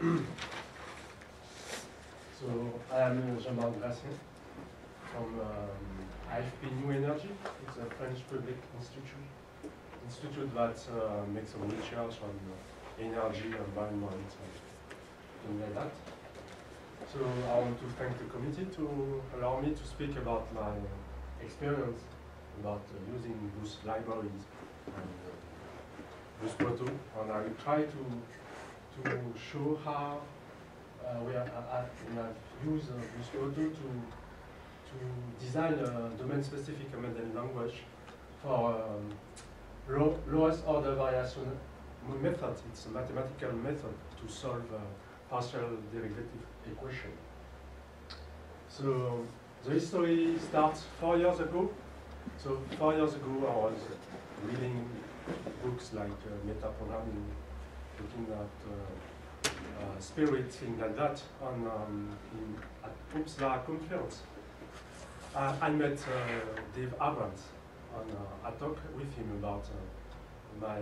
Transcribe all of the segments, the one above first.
so I am Jean-Marc Gratien from um, IFP New Energy. It's a French public institute, institute that uh, makes some research on energy, environment, and things like that. So I want to thank the committee to allow me to speak about my experience about uh, using those libraries and uh, those Proto, and I will try to to show how uh, we, uh, have used uh, this Proto to to design a domain-specific embedded language for um, low, lowest order variation method. It's a mathematical method to solve a partial derivative equation. So the history starts four years ago. So four years ago, I was reading books like uh, metaprogramming, looking at uh, uh, spirit, things like that, on um, in, at Uppsala conference. Uh, I met uh, Dave Abrahams, and uh, I talked with him about uh, my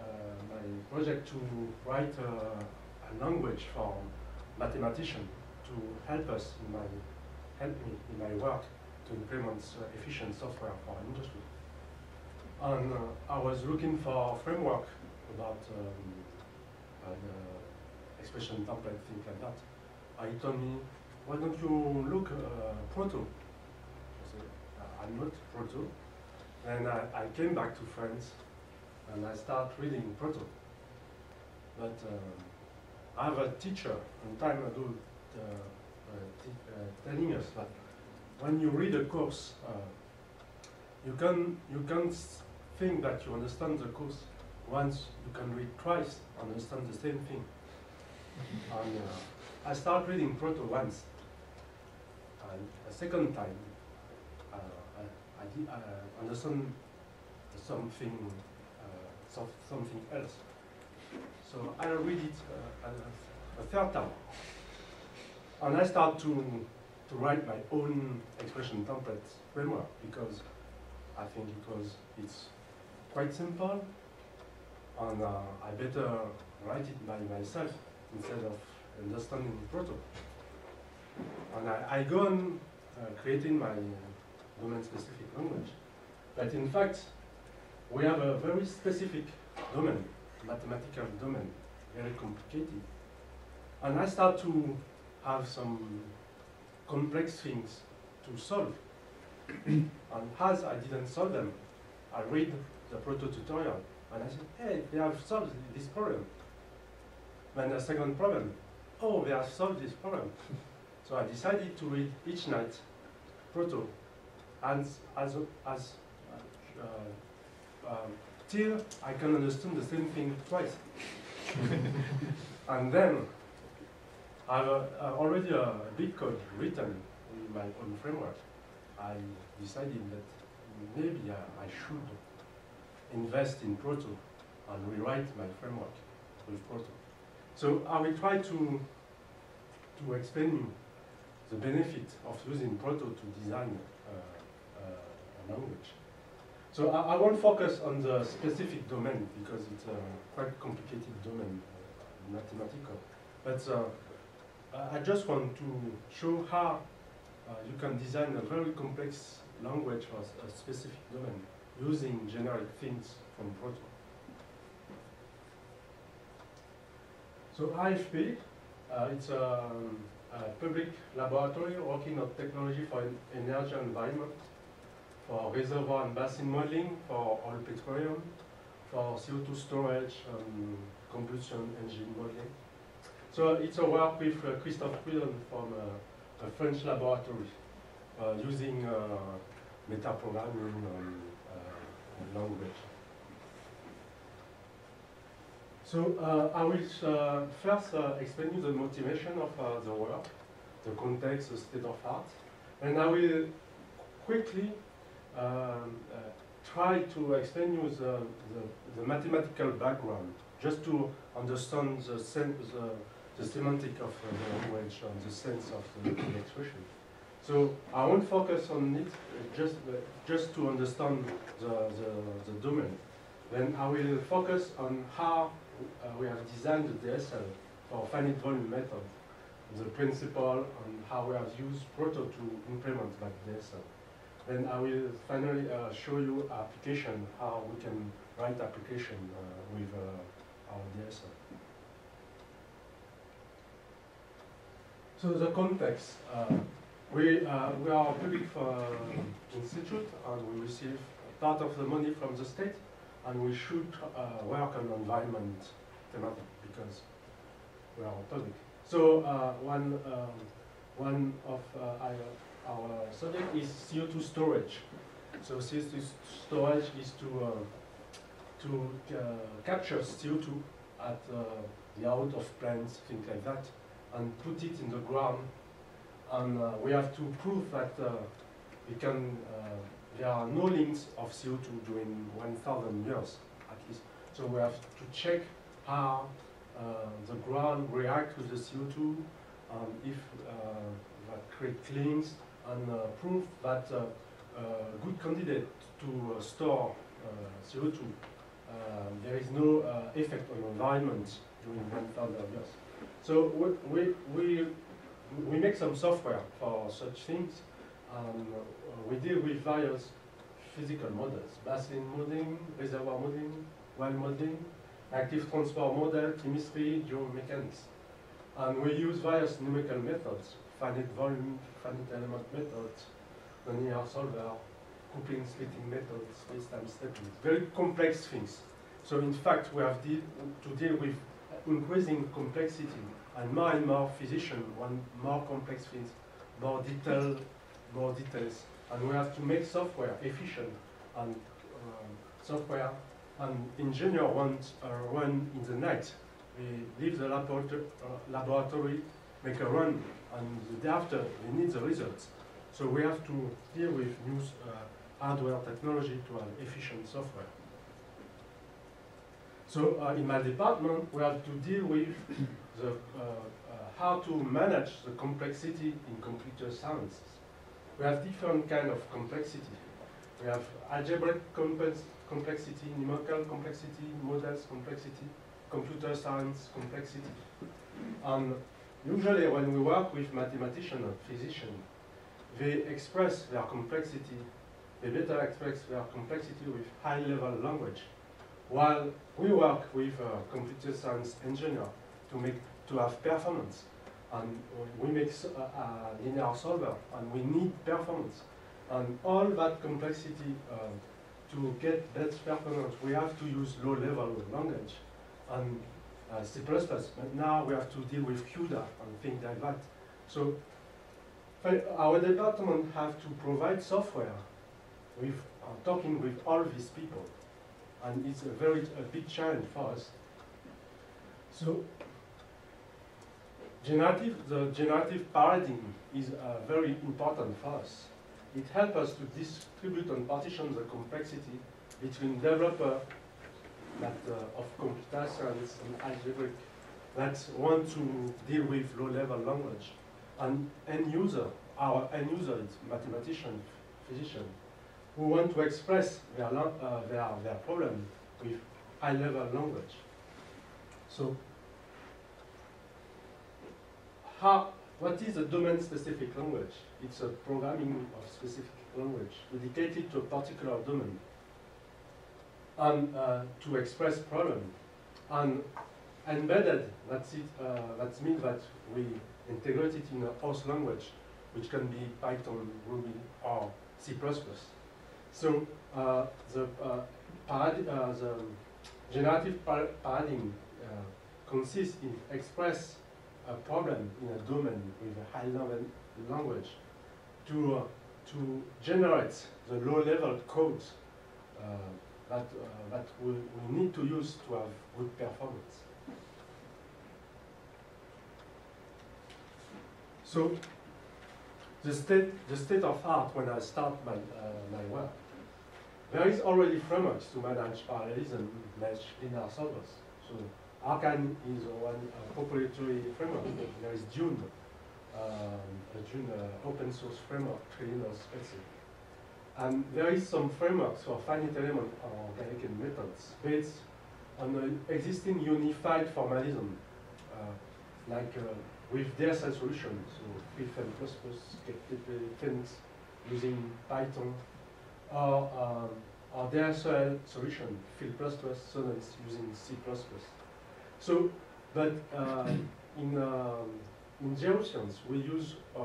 uh, my project to write a language for mathematicians to help us in my help me in my work to implement efficient software for industry. And I was looking for a framework about um, expression template, things like that. Uh, he told me, why don't you look uh, Proto? I'm not Proto. And I, I came back to France and I start reading Proto. But uh, I have a teacher a time ago uh, uh, telling us that when you read a course, uh, you can you can think that you understand the course once you can read twice and understand the same thing. and uh, I start reading Proto once, and a second time I did uh, understand something, uh, some, something else. So I read it uh, a, a third time. And I start to, to write my own expression template framework because I think it was, it's quite simple and uh, I better write it by myself instead of understanding the Proto. And I, I go on uh, creating my domain-specific language. But in fact, we have a very specific domain, mathematical domain, very complicated. And I start to have some complex things to solve. and as I didn't solve them, I read the proto tutorial and I said, hey, they have solved this problem. Then the second problem, oh, they have solved this problem. so I decided to read each night proto and as, as uh, um, till I can understand the same thing twice. and then I have uh, already a big code written in my own framework. I decided that maybe I, I should invest in Proto and rewrite my framework with Proto. So I will try to, to explain you the benefit of using Proto to design a language. So I, I, won't focus on the specific domain because it's a quite complicated domain, uh, mathematical. But uh, I just want to show how uh, you can design a very complex language for a specific domain using generic things from Proto. So IFP, uh, it's a, a, public laboratory working on technology for energy and environment for reservoir and basin modeling, for oil petroleum, for CO2 storage and combustion engine modeling. So it's a work with uh, Christophe Prud'homme from uh, a French laboratory uh, using uh, metaprogramming and, uh, language. So uh, I will first explain you the motivation of the work, the context, the state of art, and I will quickly um, uh, try to explain you the, the, the, mathematical background, just to understand the, the, the semantic of uh, the language and the sense of the expression. So I won't focus on it, uh, just, uh, just to understand the, the, the, domain. Then I will focus on how uh, we have designed the DSL for finite volume method, the principle and how we have used Proto to implement that DSL. Then I will finally uh, show you application, how we can write application uh, with uh, our DSL. So the context, we, uh, we are a public uh, institute and we receive part of the money from the state and we should uh, work on environment thematic because we are public. So uh, one, um, one of uh, our, our subject is CO2 storage. So CO2 storage is to, uh, to capture CO2 at the out of plants, things like that, and put it in the ground. And uh, we have to prove that uh, can, uh, there are no links of CO2 during 1,000 years at least. So we have to check how uh, the ground reacts with the CO2, um, if uh, that creates links, and prove that uh, good candidate to store uh, CO2. Um, there is no uh, effect on environment during 1,000 years. So we, we, we, we make some software for such things. Um, we deal with various physical models, basin modeling, reservoir modeling, well modeling, active transport model, chemistry, geomechanics. And we use various numerical methods, finite volume, finite element methods, linear solver, coupling splitting methods, space-time stepping, very complex things. So in fact, we have to deal with increasing complexity and more and more physicians want more complex things, more detail, more details, and we have to make software efficient and um, software and engineer want uh, run in the night. We leave the laboratory, uh, laboratory, make a run, and the day after we need the results. So we have to deal with new uh, hardware technology to have efficient software. So uh, in my department, we have to deal with the, uh, uh, how to manage the complexity in computer sciences. We have different kind of complexity. We have algebraic complex complexity, numerical complexity, models complexity, computer science complexity. And usually when we work with mathematicians and physicians, they express their complexity, they better express their complexity with high-level language, while we work with a computer science engineer to make to have performance. And we make a, a linear solver, and we need performance. And all that complexity um, to get that performance, we have to use low-level language and uh, C++. But now we have to deal with CUDA and things like that. So our department have to provide software with uh, talking with all these people, and it's a very a big challenge for us. So generative, the generative paradigm is uh, very important for us. It helps us to distribute and partition the complexity between developer that, uh, of computer science and algebraic that want to deal with low-level language, and end user, our end user is mathematician, physician, who want to express their, uh, their, their problem with high-level language. So how, what is a domain-specific language? It's a programming of specific language dedicated to a particular domain and uh, to express problem. And embedded, that's it, uh, that means that we integrate it in a host language, which can be Python, Ruby, or C++. So uh, the, uh, uh, the generative padding uh, consists in express a problem in a domain with a high level language to, uh, to generate the low level code uh, that, that we, we need to use to have good performance. So the state, the state of art when I start my, uh, my work, there is already frameworks to manage parallelism, manage linear solvers. So Arcane is one uh, proprietary framework. There is Dune, um, a Dune uh, open source framework, Trilinear Spaces. And there is some frameworks for finite element or organic methods based on the existing unified formalism. Uh, like uh, with DSL solutions, so FreeFem++, FEniCS using Python, or um, our DSL solution, Feel++, Sundance using C++. So, but uh, in um, in geoscience, we use uh,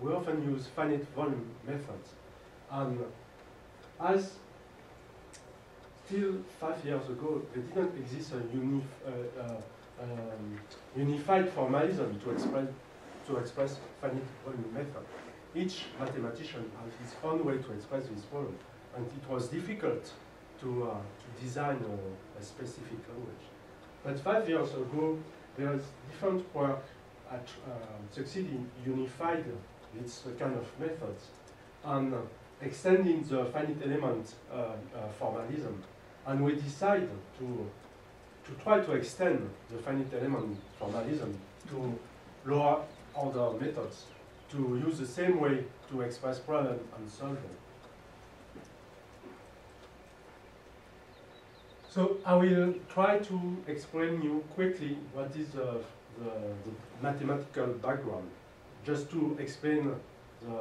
we often use finite volume methods, and as still five years ago, there didn't exist a unif uh, uh, um, unified formalism to express to express finite volume method. Each mathematician has his own way to express this problem, and it was difficult to, uh, to design a, a, specific language. But five years ago, there is different work at uh, succeeding unified this kind of methods and extending the finite element uh, uh, formalism. And we decided to to try to extend the finite element formalism to lower order methods to use the same way to express problem and solve them. So I will try to explain you quickly what is the, the, mathematical background, just to explain the,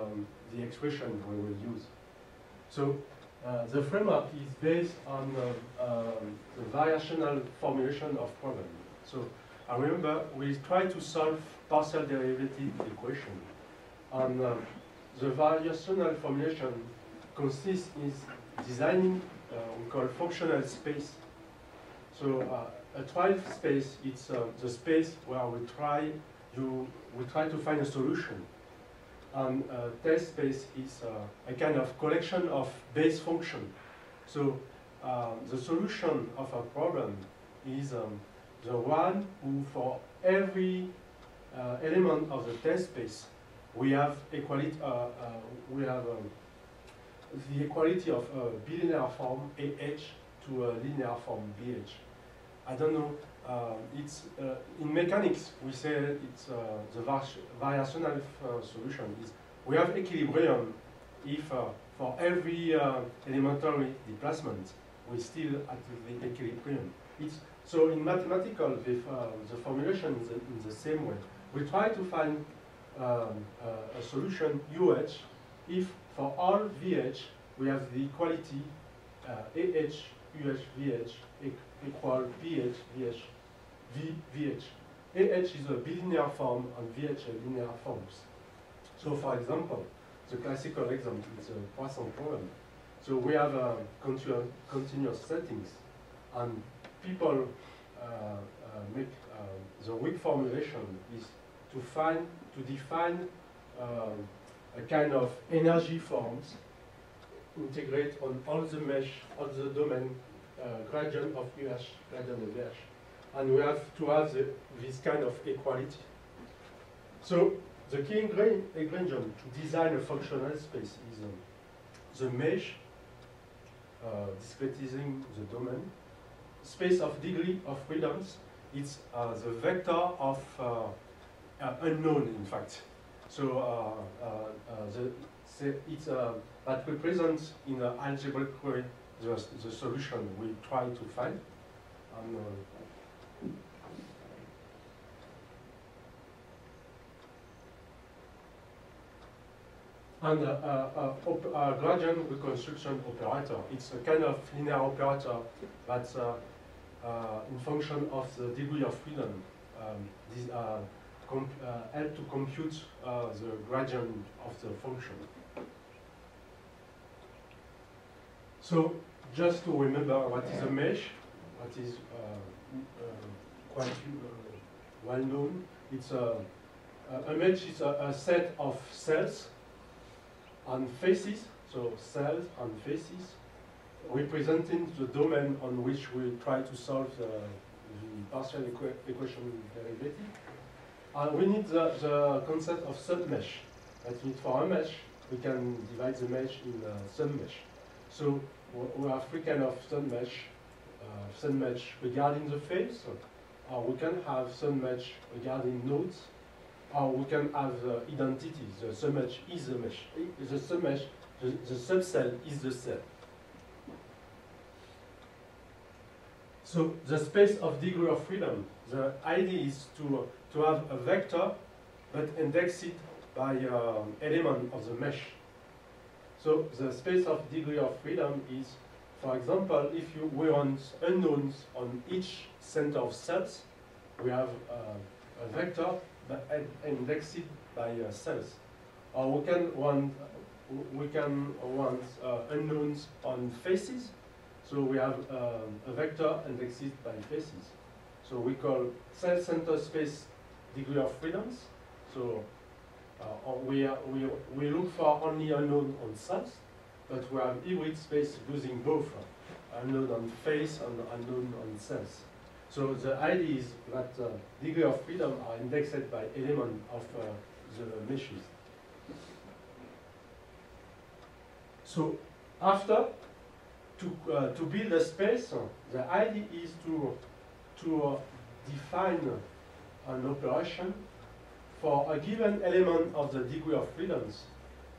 the expression we will use. So uh, the framework is based on uh, um, the variational formulation of problem. So I remember we try to solve partial derivative equation. And uh, the variational formulation consists in designing uh, we call functional space. So uh, a trial space it's uh, the space where we try you we try to find a solution and uh, test space is uh, a kind of collection of base function. So uh, the solution of a problem is um, the one who for every element of the test space we have equality uh, uh, we have um, the equality of a bilinear form AH to a linear form BH. I don't know uh, it's uh, in mechanics we say it's uh, the variational uh, solution is we have equilibrium if for every elementary displacement we still at the equilibrium. It's, so in mathematical with, the formulation is in the same way. We try to find um, a solution UH if for all VH we have the equality uh, AH, UH, VH equal VH VH V, VH. AH is a bilinear form and VH a linear forms. So for example, the classical example is a Poisson problem. So we have a continu continuous settings and people uh, uh, make uh, the weak formulation is to find, to define um, a kind of energy forms integrate on all the mesh, all the domain uh, gradient of UH, gradient of VH and we have to have the, this kind of equality. So the key ingredient to design a functional space is um, the mesh, uh, discretizing the domain, space of degree of freedom, it's uh, the vector of uh, uh unknown, in fact. So uh, uh, the, it's that represents in an algebraic way the, the solution we try to find. And, and a, a, a, gradient reconstruction operator. It's a kind of linear operator that's uh, uh, in function of the degree of freedom. Um, this, uh, uh help to compute uh, the gradient of the function. So just to remember what is a mesh, what is uh, quite well known, it's a, a mesh is a, a set of cells and faces, so cells and faces, representing the domain on which we try to solve the, the partial equa equation derivative. And we need the, the concept of submesh. That means for a mesh, we can divide the mesh in uh, a submesh. So we have three kind of submesh. Uh, submesh regarding the face, or uh, we can have submesh regarding nodes, or we can have the identity. The submesh is the mesh. The submesh, the, the subcell is the cell. So the space of degree of freedom, the idea is to, to have a vector but index it by um, element of the mesh. So the space of degree of freedom is, for example, if you we want unknowns on each center of cells, we have uh, a vector but indexed by uh, cells. Or we can want we can want uh, unknowns on faces. So we have um, a vector indexed by faces. So we call cell center space degree of freedoms. So uh, we, are, we, we look for only unknown on cells, but we have hybrid space using both uh, unknown on face and unknown on cells. So the idea is that uh, degree of freedom are indexed by element of uh, the meshes. So after, to, uh, to build a space, the idea is to, to uh, define an operation for a given element of the degree of freedoms.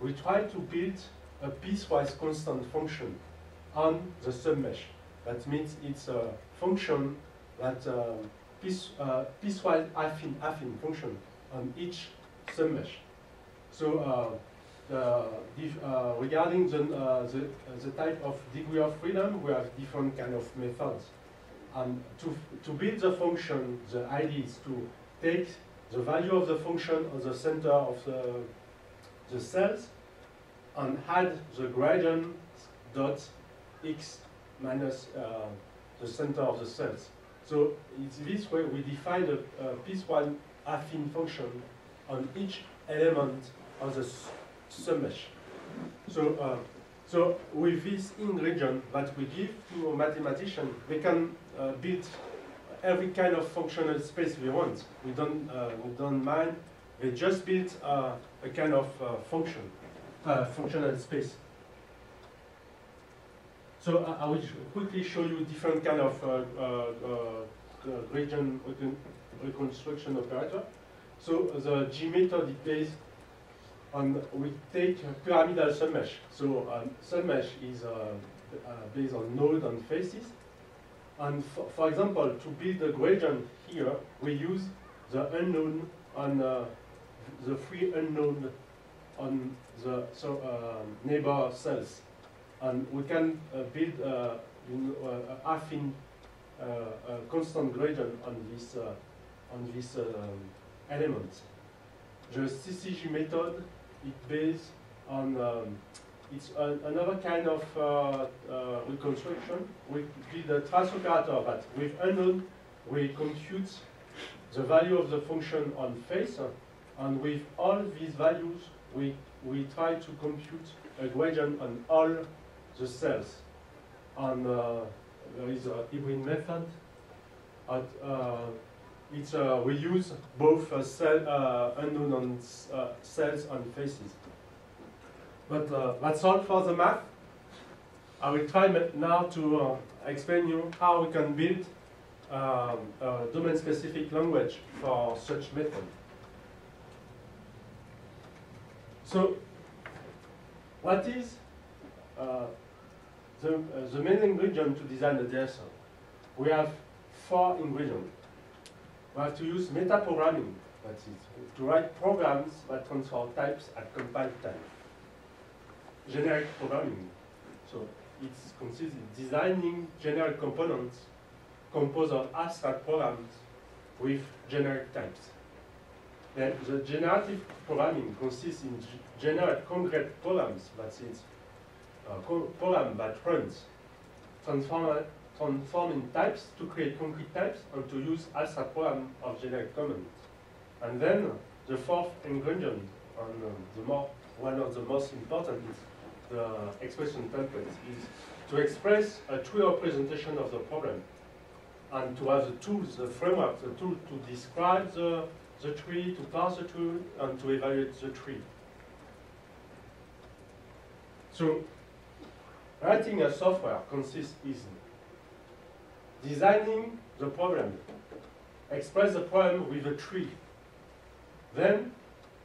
We try to build a piecewise constant function on the submesh. That means it's a function that uh, piece, uh, piecewise affine, affine function on each submesh. So uh, uh, uh, regarding the, uh, the, the, type of degree of freedom, we have different kind of methods. And to, to build the function, the idea is to take the value of the function on the center of the, the cells and add the gradient dot x minus uh, the center of the cells. So it's this way we define a, a piecewise affine function on each element of the submesh. So, uh, so with this ingredient that we give to a mathematician, they can uh, build every kind of functional space we want. We don't, uh, we don't mind. They just build uh, a kind of uh, function, uh, functional space. So I will quickly show you different kind of gradient reconstruction operator. So the G method is based and we take a pyramidal submesh. So um, submesh is uh, uh, based on node and faces. And for, for, example, to build a gradient here, we use the unknown on uh, the free unknown on the so, uh, neighbor cells. And we can uh, build uh, you know, a affine constant gradient on this, on this um, element. The CCG method it based on um, it's an, another kind of uh, uh, reconstruction. We did a trace operator, but with unknown, we compute the value of the function on face, and with all these values, we, we try to compute a gradient on all the cells. And uh, there is a hybrid method. At, uh, it's, uh, we use both cell, uh, unknown on cells and faces. But uh, that's all for the math. I will try now to uh, explain you how we can build um, a domain-specific language for such method. So, what is the, the main ingredient to design the DSL? We have four ingredients we have to use metaprogramming, that's to write programs that transfer types at compile time. Generic programming. So it consists in designing generic components composed of abstract programs with generic types. Then the generative programming consists in generate concrete programs, that's a program that runs, transform transforming types to create concrete types and to use as a program of generic comments. And then the fourth ingredient, and uh, the more, one of the most important is the expression templates, is to express a true representation of the problem and to have the tools, the framework, the tool to describe the, the tree, to parse the tree, and to evaluate the tree. So, writing a software consists in designing the problem, express the problem with a tree. Then,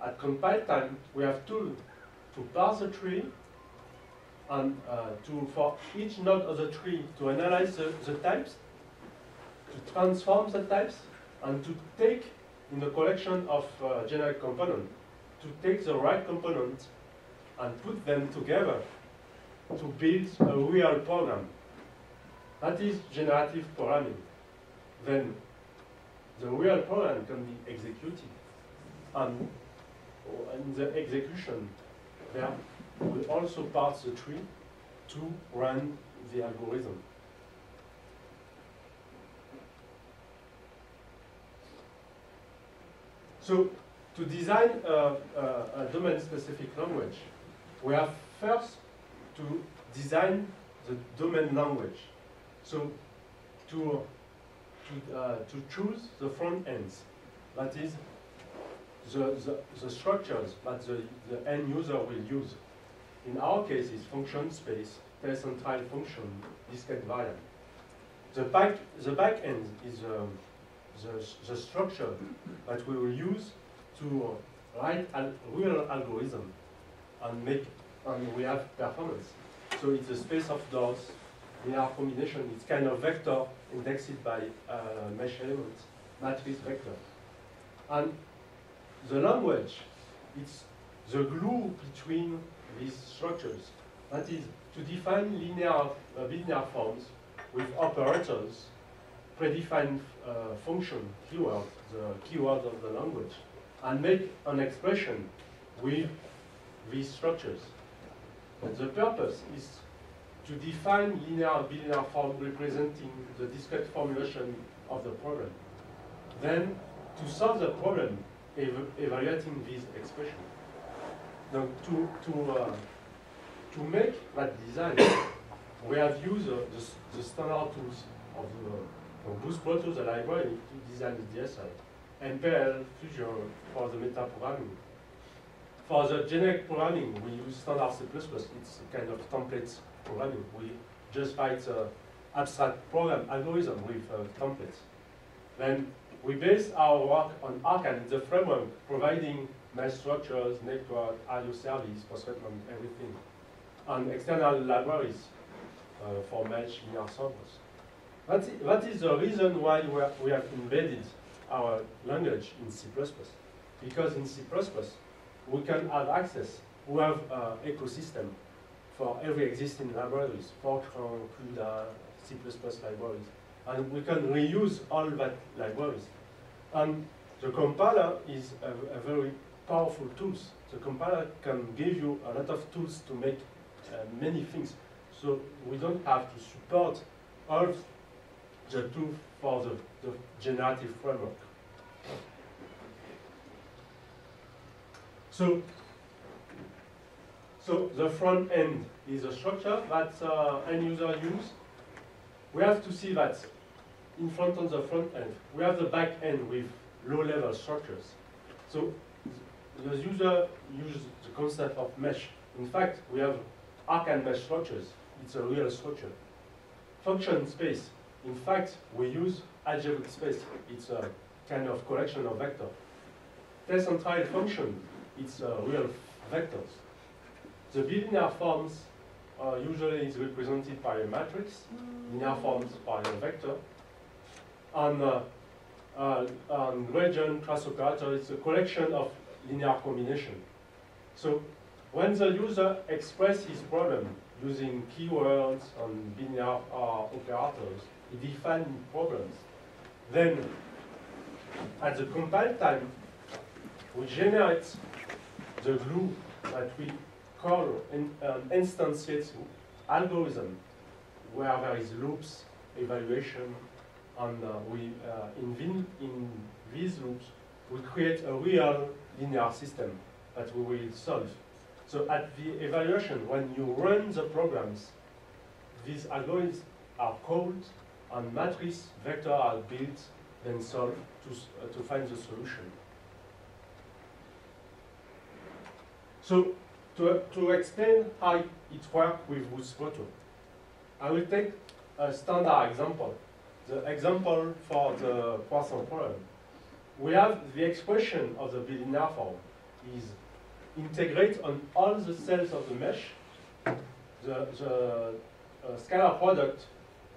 at compile time, we have to, to parse the tree and uh, to, for each node of the tree to analyze the, the types to transform the types and to take in the collection of uh, generic component, to take the right component and put them together to build a real program. That is generative programming. Then the real program can be executed. And in the execution, there will also pass the tree to run the algorithm. So to design a, a, a domain-specific language, we have first to design the domain language. So to, to, uh, to choose the front ends, that is the, the, the structures that the, the end user will use. In our case, it's function space, test-and-trial function, discrete variable. The back, the back end is um, the, the structure that we will use to write a real algorithm and make, and we have performance. So it's a space of doors, linear combination, it's kind of vector indexed by uh, mesh elements, matrix vector. And the language, it's the glue between these structures. That is, to define linear, uh, linear forms with operators, predefined uh, function, keyword, the keyword of the language, and make an expression with these structures. And the purpose is to define linear bilinear form representing the discrete formulation of the problem. Then, to solve the problem, ev evaluating this expression. To, to, uh, to make that design, we have used uh, the, the, standard tools of the uh, Boost the library, to design the DSI, and Fusion for the metaprogramming. For the generic programming, we use standard C++. It's a kind of template programming. We just write an abstract program algorithm with uh, templates. Then we base our work on Arcane, the framework providing mesh structures, network, audio service, postgresql, everything, and external libraries uh, for mesh linear servers. That that is the reason why we, are, we have embedded our language in C++. Because in C++, we can have access, we have uh, ecosystem for every existing libraries, Fortran, CUDA, C++ libraries. And we can reuse all that libraries. And the compiler is a, a very powerful tools. The compiler can give you a lot of tools to make uh, many things. So we don't have to support all the tools for the, the generative framework. So, so the front end is a structure that uh, end user use. We have to see that in front on the front end, we have the back end with low-level structures. So the user uses the concept of mesh. In fact, we have Arcane mesh structures. It's a real structure. Function space. In fact, we use algebraic space. It's a kind of collection of vectors. Test-and-trial function. It's uh, real vectors. The bilinear forms uh, usually is represented by a matrix, linear forms by a vector, and, uh, uh, and region class operator is a collection of linear combination. So when the user expresses his problem using keywords and linear uh, operators, he defines problems. Then at the compile time, we generate the glue that we call an um, instantiate algorithm where there is loops, evaluation, and uh, we, uh, in, in these loops, we create a real linear system that we will solve. So at the evaluation, when you run the programs, these algorithms are called and matrix vector are built then solved to, uh, to find the solution. So to, to explain how it works with Boost Proto, I will take a standard example the example for the Poisson problem, we have the expression of the bilinear form is integrate on all the cells of the mesh the, the uh, scalar product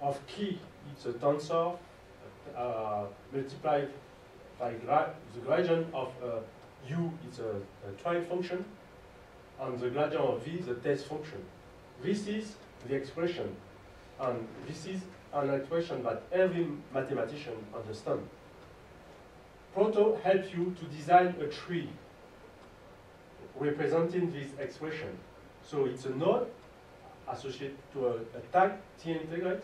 of key, it's a tensor, uh, multiplied by the gradient of uh, u it's a, a trial function, and the gradient of v a test function. This is the expression, and this is an expression that every mathematician understands. Proto helps you to design a tree representing this expression. So it's a node associated to a, a tag T integrate.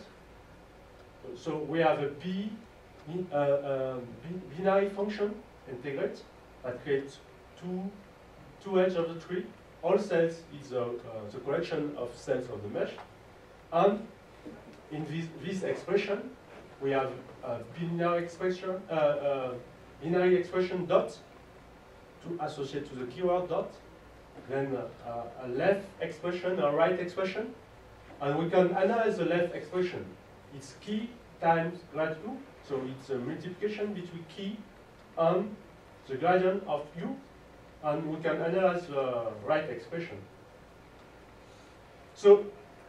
So we have a B, uh, uh, binary function integrate that creates two, two edges of the tree. All cells is uh, the collection of cells of the mesh. And in this, this expression, we have a binary expression, uh, uh, binary expression dot to associate to the keyword dot, then uh, a left expression, a right expression, and we can analyze the left expression. It's key times grad u, so it's a multiplication between key and the gradient of u, and we can analyze the right expression. So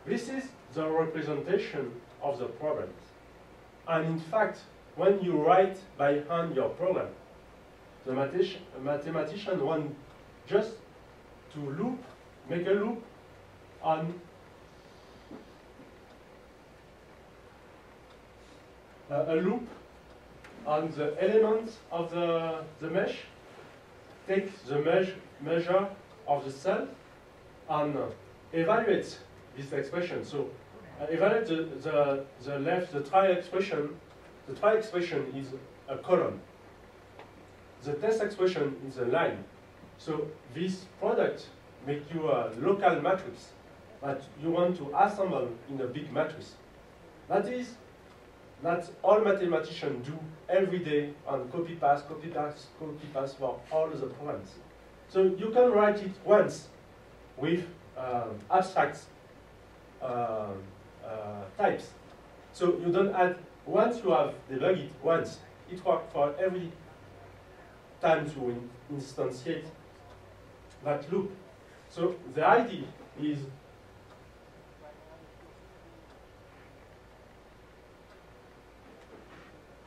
this is the representation of the problem. And in fact, when you write by hand your program, the mathematician want just to loop, make a loop on uh, a loop on the elements of the, the mesh, take the mesh, measure of the cell, and evaluate this expression. So uh, evaluate the, the, the left, the trial expression. The trial expression is a column. The test expression is a line. So this product make you a local matrix that you want to assemble in a big matrix. That is that all mathematicians do every day on copy paste, copy paste, copy paste for all the programs. So you can write it once with um, abstract uh, uh, types. So you don't add, once you have debugged it once, it works for every time to in instantiate that loop. So the idea is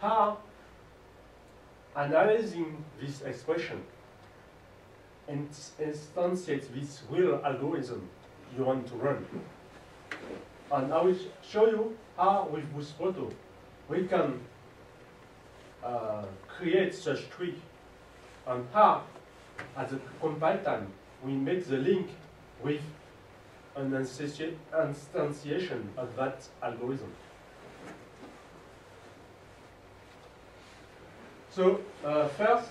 how analyzing this expression and instantiate this real algorithm you want to run. And I will show you how with Boost Proto we can uh, create such tree and how as a compile time we make the link with an instantiation of that algorithm. So uh, first,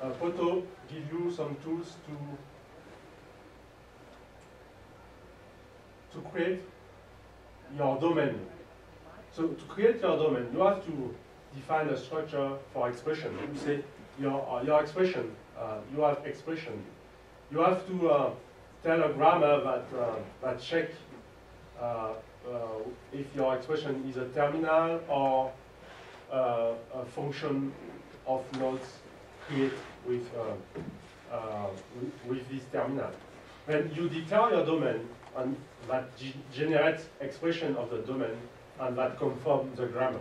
uh, Proto give you some tools to to create your domain. So to create your domain, you have to define a structure for expression. You say your uh, your expression, uh, you have expression. You have to uh, tell a grammar that uh, that check if your expression is a terminal or uh, a function of nodes create with, uh, uh, with, this terminal. Then you declare your domain and that generates expression of the domain and that conform the grammar.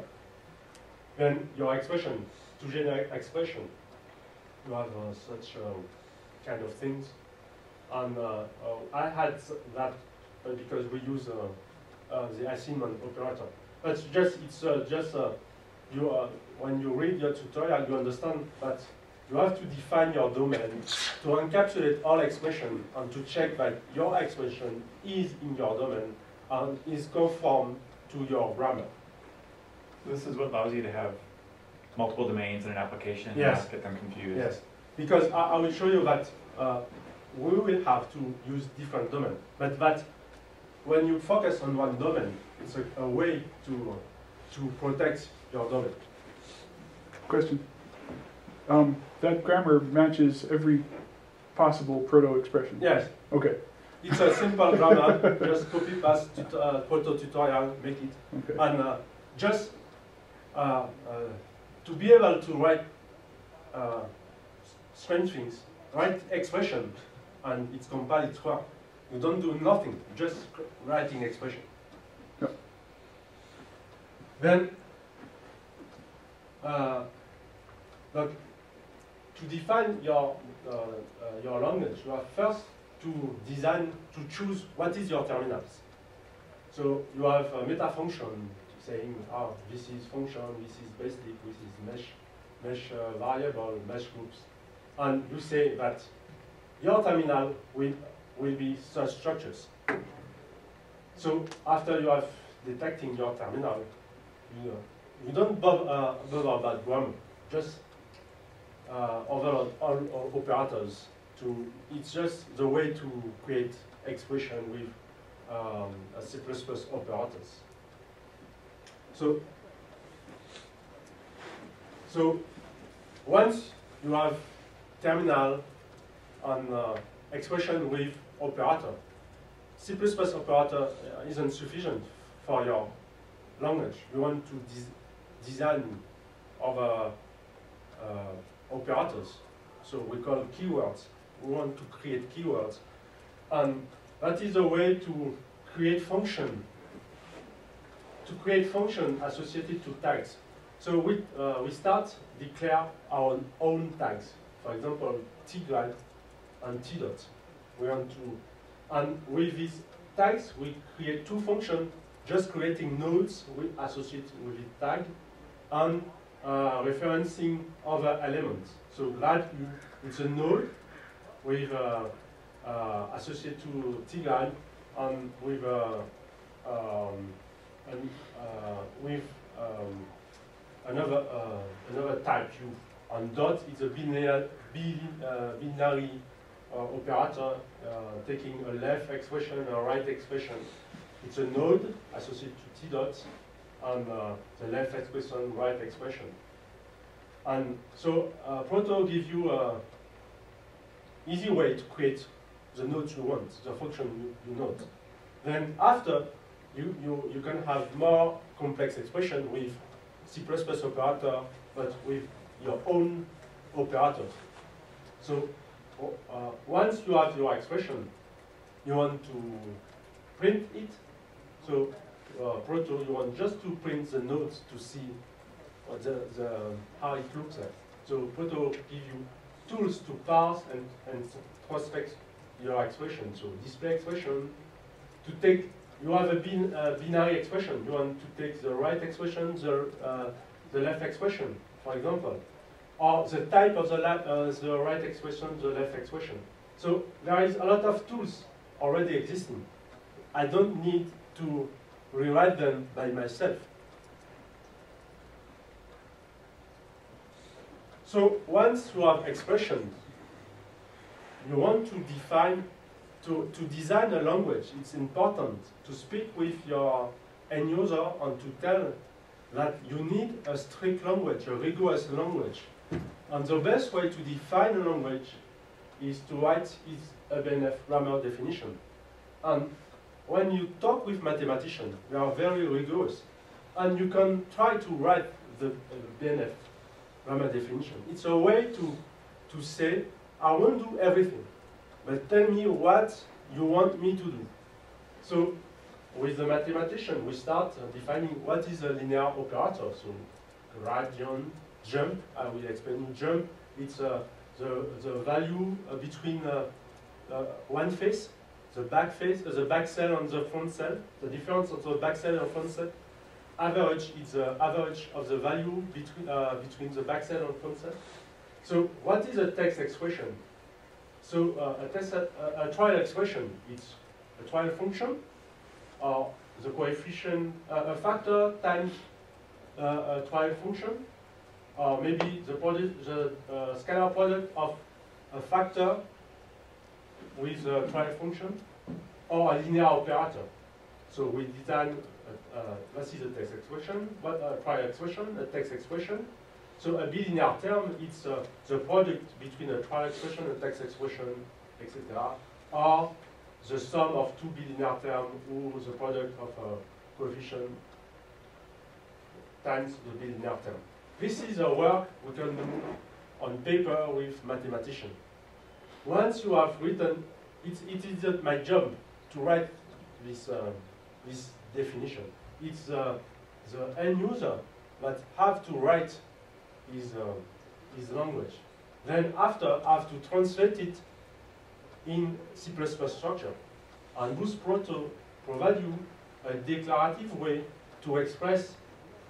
Then your expression, to generate expression, you have uh, such uh, kind of things. And uh, uh I had that uh, because we use uh, the assignment operator. But just it's just you when you read your tutorial, you understand that you have to define your domain to encapsulate all expression and to check that your expression is in your domain and is conform to your grammar. This is what allows you to have multiple domains in an application yes. and not get them confused. Yes, because I, I will show you that uh, we will have to use different domain, but that when you focus on one domain, it's a, a way to, to protect your domain. Question. Um, that grammar matches every possible proto expression. Yes. Okay. It's a simple grammar. just copy paste tut uh, proto tutorial, make it, okay. and uh, just uh, uh to be able to write uh, strange things, write expression, and it's compiled. It's work. You don't do nothing, just writing expression. Yep. Then uh, but to define your, uh, uh, your language, you have first to design, to choose what is your terminals. So you have a meta function saying, oh, this is function, this is basic, this is mesh, mesh uh, variable, mesh groups. And you say that your terminal will, will be such structures. So after you have detecting your terminal, you, you don't bother, uh, bother about grammar, just uh, overload all, all operators to, it's just the way to create expression with um, a C++ operators. So, so once you have terminal and uh, expression with operator, C++ operator uh, isn't sufficient for your language. You want to des design other uh, operators. So we call keywords. We want to create keywords. And that is a way to create function, to create function associated to tags. So we, uh, we start declare our own tags. For example, tglide and tdot. We want to, and with these tags, we create two functions, just creating nodes we associate with the tag, and uh, referencing other elements. So glad it's a node with uh, uh, associated to tglide and with uh, um, and, uh, with um, another uh, another type u. And dot is a binary, binary operator taking a left expression and a right expression. It's a node associated to t dot and the left expression, right expression. And so uh, Proto gives you a easy way to create the nodes you want, the function you, you. Then after, you, you, you can have more complex expression with C++ operator, but with your own operators. So uh, once you have your expression, you want to print it. So uh, Proto, you want just to print the nodes to see the, the, how it looks like. So Proto give you tools to parse and, and prospect your expression. So display expression, to take, you have a bin, binary expression. You want to take the right expression, the, uh, the left expression, for example. Or the type of the, uh, the right expression, the left expression. So there is a lot of tools already existing. I don't need to rewrite them by myself. So once you have expressions, you want to define, to, to design a language, it's important to speak with your end user and to tell that you need a strict language, a rigorous language. And the best way to define a language is to write its ABNF grammar definition. And when you talk with mathematicians, they are very rigorous. And you can try to write the uh, BNF grammar definition. It's a way to, to say, I won't do everything, but tell me what you want me to do. So with the mathematician, we start uh, defining what is a linear operator. So gradient, jump, I will explain jump. It's uh, the, the value uh, between uh, uh, one face, the back face, uh, the back cell and the front cell, the difference of the back cell and front cell. Average is the average of the value between, between the back cell and cell. So what is a text expression? So uh, a, text, a, a, trial expression, it's a trial function, or the coefficient, uh, a factor times uh, a trial function, or maybe the, product, the uh, scalar product of a factor with a trial function, or a linear operator. So we design, uh, uh, this is a text expression, but a trial expression, a text expression, so a bilinear term, it's uh, the product between a trial expression, a text expression, etc., or the sum of two bilinear terms or the product of a coefficient times the bilinear term. This is a work we can do on paper with mathematicians. Once you have written, it, it is not my job to write this, uh, this definition. It's uh, the end user that have to write his, uh, is language. Then after, I have to translate it in C++ structure. And Boost Proto provide you a declarative way to express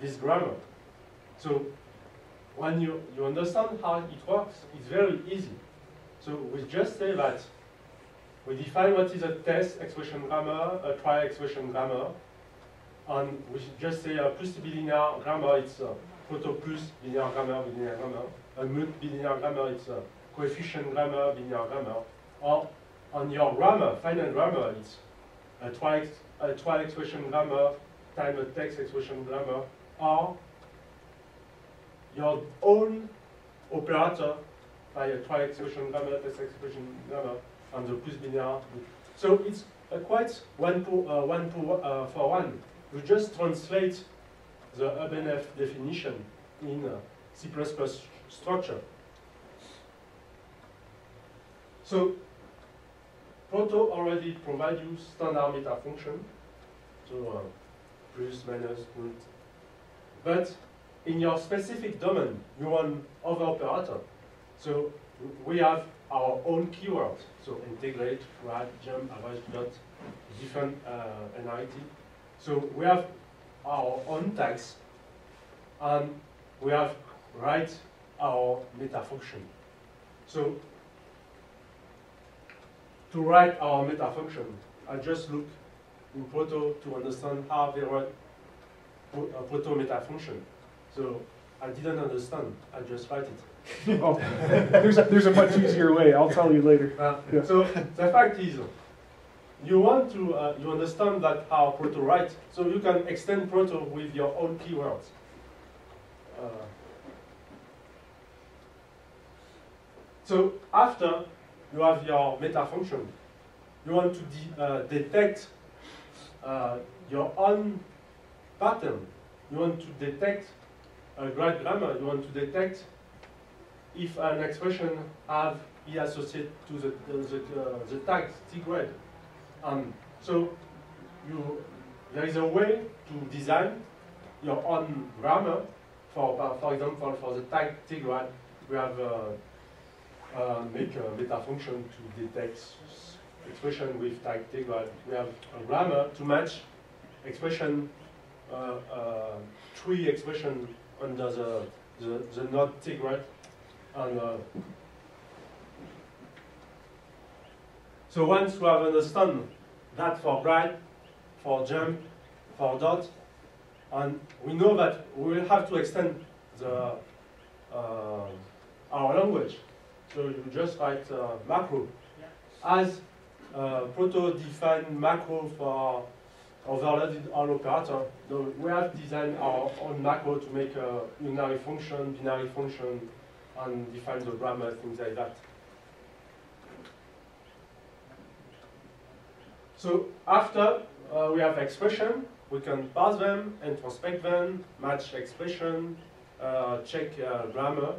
this grammar. So when you, you understand how it works, it's very easy. So we just say that we define what is a test expression grammar, a try expression grammar, and we should just say a plus bilinear grammar, it's a proto plus linear grammar, linear grammar, a mut bilinear grammar, it's a coefficient grammar, linear grammar, or on your grammar, final grammar, it's a try, a try expression grammar time a text expression grammar, or your own operator by a try expression grammar, text expression grammar, and the plus linear. So it's quite one, po uh, one po uh, for one. You just translate the UBNF definition in uh, C++ structure. So Proto already provide you standard meta function, so uh, plus, minus, mult. But in your specific domain, you want other operator. So we have our own keywords. So integrate, write, jump, average, dot, different uh. So we have our own tags, and we have write our meta function. So to write our meta function, I just look in Proto to understand how they write a Proto meta function. So I didn't understand, I just write it. Oh, there's, a- there's a much easier way, I'll tell you later. Uh, Yeah. So the fact is, you want to, uh, you understand that how Proto write, so you can extend Proto with your own keywords. Uh, so after you have your meta function, you want to de uh, detect uh, your own pattern. You want to detect a grad grammar. You want to detect if an expression have e associated to the the, the, uh, the tag t grade. Um, so you there is a way to design your own grammar. For uh, for example, for the tag t we have uh, uh, make a meta function to detect expression with tag t grade. We have a grammar to match expression uh, uh, three expression under the the, the node and uh, so once we have understood that for grad, for jump, for dot, and we know that we will have to extend the uh, our language. So you just write uh, macro as uh, proto-defined macro for overloaded all operator. So we have designed our own macro to make a unary function, binary function, and define the grammar, things like that. So after uh, we have expression, we can parse them, introspect them, match expression, uh, check uh, grammar.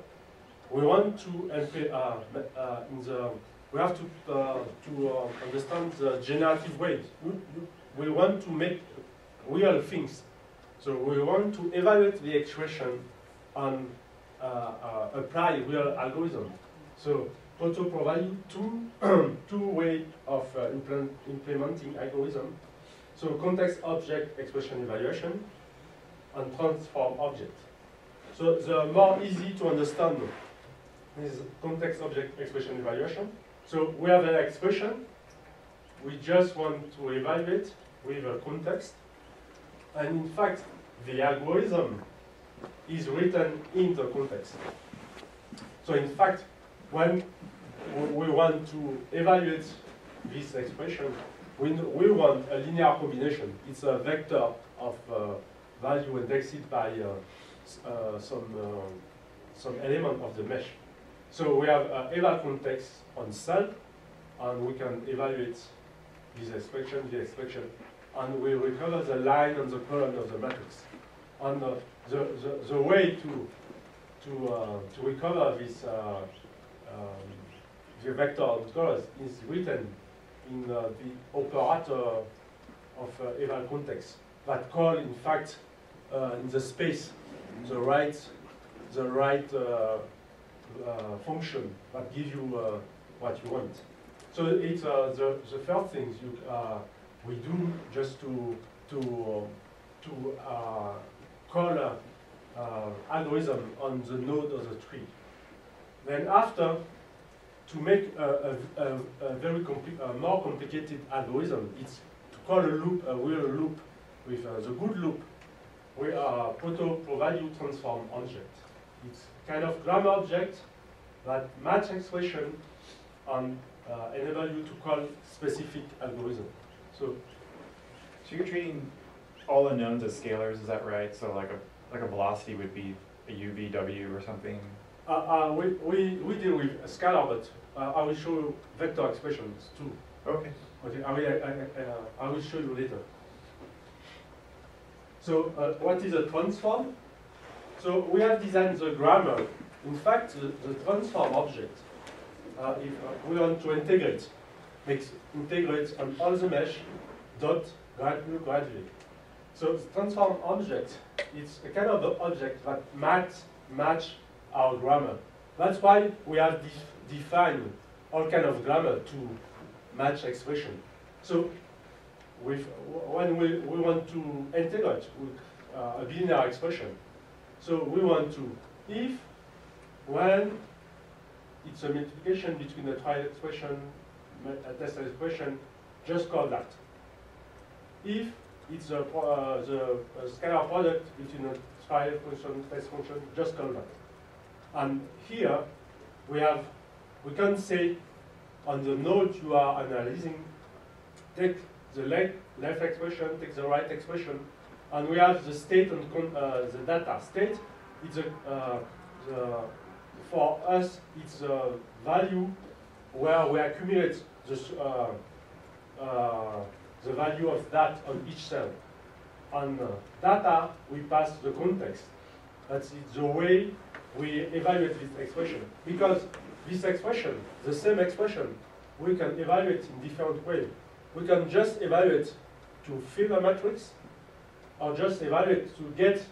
We want to uh, uh, in the we have to to understand the generative way. We, want to make real things. So we want to evaluate the expression and apply real algorithm. So Proto provide two two way of uh, implement, implementing algorithm. So context object expression evaluation and transform object. So the more easy to understand is context object expression evaluation. So we have an expression. We just want to evaluate with a context. And in fact, the algorithm is written in the context. So in fact, when want to evaluate this expression, we, we want a linear combination. It's a vector of uh, value indexed by uh, uh, some, some element of the mesh. So we have uh, eval context on cell, and we can evaluate this expression, the expression, and we recover the line and the column of the matrix. And uh, the, the, the way to, to, uh, to recover this uh, um, the vector of colors is written in uh, the operator of uh, eval context that call in fact uh, in the space the right the right uh, uh, function that give you uh, what you want. So it's the, the first things you, we do just to, to, to call algorithm on the node of the tree. Then after, to make a, a, a, very compli a more complicated algorithm, it's to call a loop, a real loop with uh, the good loop. We are proto provalue transform object. It's kind of grammar object that match expression and uh, enable you to call specific algorithm. So So you're treating all unknowns as scalars, is that right? So like a, like a velocity would be a u, v, w or something? uh, uh, we, we, we deal with a scalar, but uh, I will show you vector expressions too. Okay. Okay, I will, I, uh, I will show you later. So uh, what is a transform? So we have designed the grammar. In fact, the, the transform object, uh, if uh, we want to integrate, makes integrate on all the mesh dot gradually, gradually. So the transform object, it's a kind of object that match, match our grammar. That's why we have def defined all kind of grammar to match expression. So with, when we, we want to integrate with uh, a linear expression, so we want to, if, when it's a multiplication between a trial expression, a test expression, just call that. If it's a, uh, the a scalar product between a trial function, test function, just call that. And here, we have, we can say on the node you are analyzing, take the left, left expression, take the right expression, and we have the state and uh, the data. State, it's a, uh, the, for us, it's the value where we accumulate the, uh, uh, the value of that on each cell. On uh, data, we pass the context. That's the way we evaluate this expression. Because this expression, the same expression, we can evaluate in different way. We can just evaluate to fill a matrix, or just evaluate to get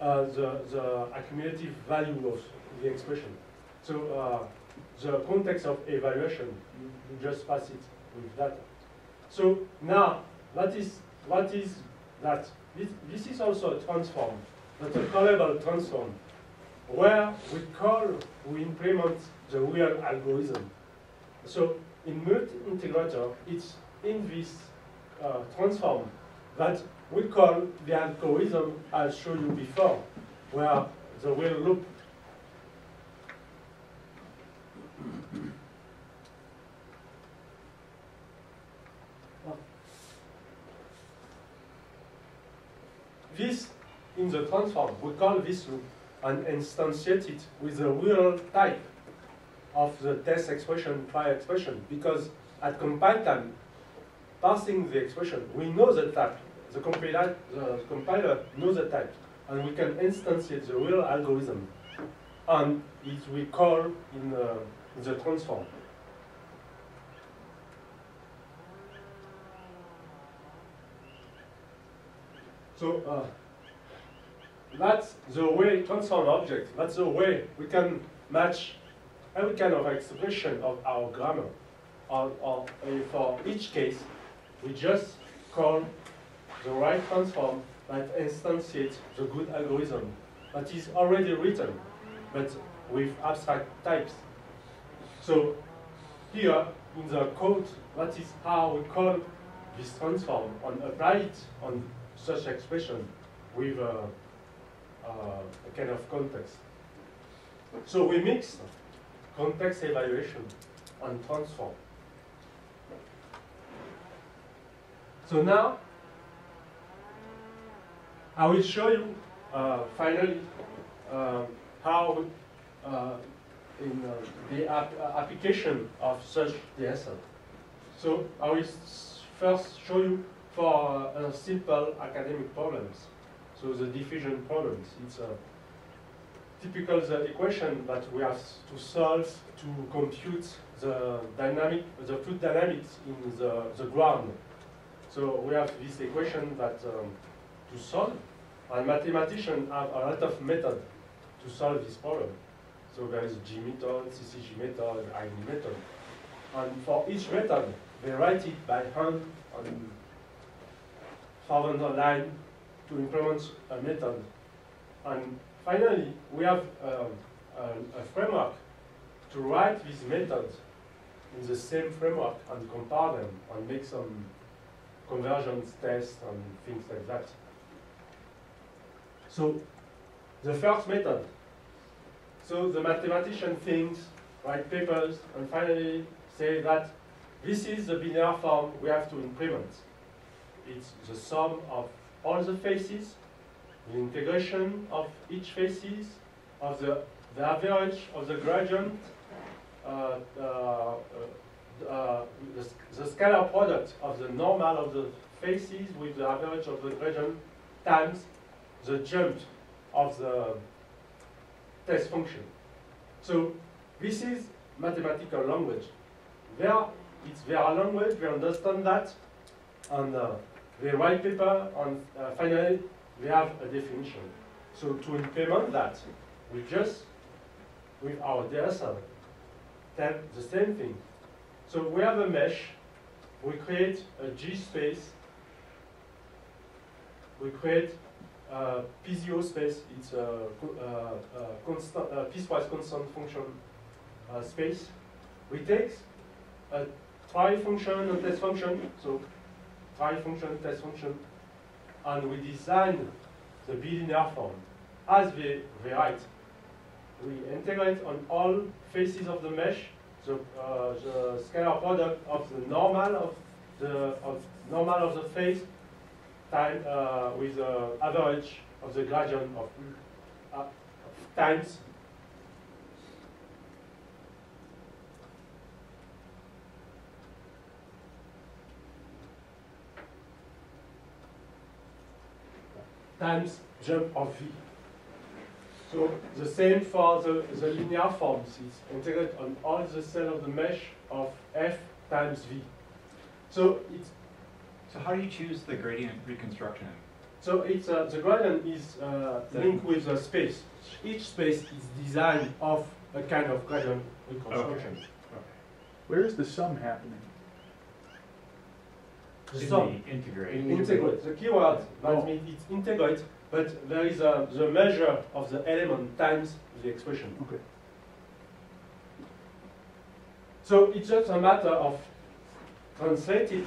uh, the, the accumulative value of the expression. So uh, the context of evaluation, you, you just pass it with data. So now, what is, what is that? This, this is also a transform, but a callable transform, where we call, we implement the real algorithm. So in multi-integrator, it's in this uh, transform that we call the algorithm I showed you before, where the real loop This, in the transform, we call this loop and instantiate it with the real type of the test expression, try expression, because at compile time, passing the expression, we know the type. The compiler, the compiler knows the type, and we can instantiate the real algorithm, and it we call in, uh, the transform. So uh, that's the way transform object. That's the way we can match every kind of expression of our grammar. Or, or uh, for each case, we just call the right transform that instantiates the good algorithm that is already written, but with abstract types. So here in the code, that is how we call this transform and apply it on such expression with a kind of context. So we mix context evaluation and transform. So now, I will show you uh, finally uh, how uh, in uh, the app, uh, application of such DSL. So I will first show you for uh, simple academic problems. So the diffusion problems. It's a typical the equation that we have to solve to compute the dynamic, the fluid dynamics in the, the ground. So we have this equation that um, to solve, and mathematicians have a lot of method to solve this problem. So there is G method, CCG method, ID method. And for each method, they write it by hand on 500 line to implement a method. And finally, we have um, a, a framework to write these methods in the same framework and compare them and make some convergence tests and things like that. So the first method. So the mathematician thinks, write papers, and finally say that this is the binaire form we have to implement. It's the sum of all the faces, the integration of each faces, of the, the average of the gradient, uh, uh, uh, the, the scalar product of the normal of the faces with the average of the gradient times the jump of the test function. So this is mathematical language. There, it's their language, we understand that, and they write paper, and uh, finally, we have a definition. So to implement that, we just, with our DSL, tell the same thing. So we have a mesh, we create a G space, we create uh, PZO space, it's a, uh, uh, constant, uh, piecewise constant function uh, space. We take a try function and test function, so try function, test function, and we design the bilinear form as we, write. We integrate on all faces of the mesh the, uh, the scalar product of the normal of the of normal of the face time uh, with the average of the gradient of, uh, of times times jump of v. So the same for the, the linear forms. It's integrated on all the cells of the mesh of f times v. So it's So how do you choose the gradient reconstruction? so it's uh, the gradient is uh, linked with the space. Each space is designed of a kind of gradient reconstruction. Okay. Where is the sum happening? The In sum. the integrate. Integrate. The keyword that Oh. means it's integrate, but there is a, the measure of the element times the expression. Okay. So it's just a matter of translating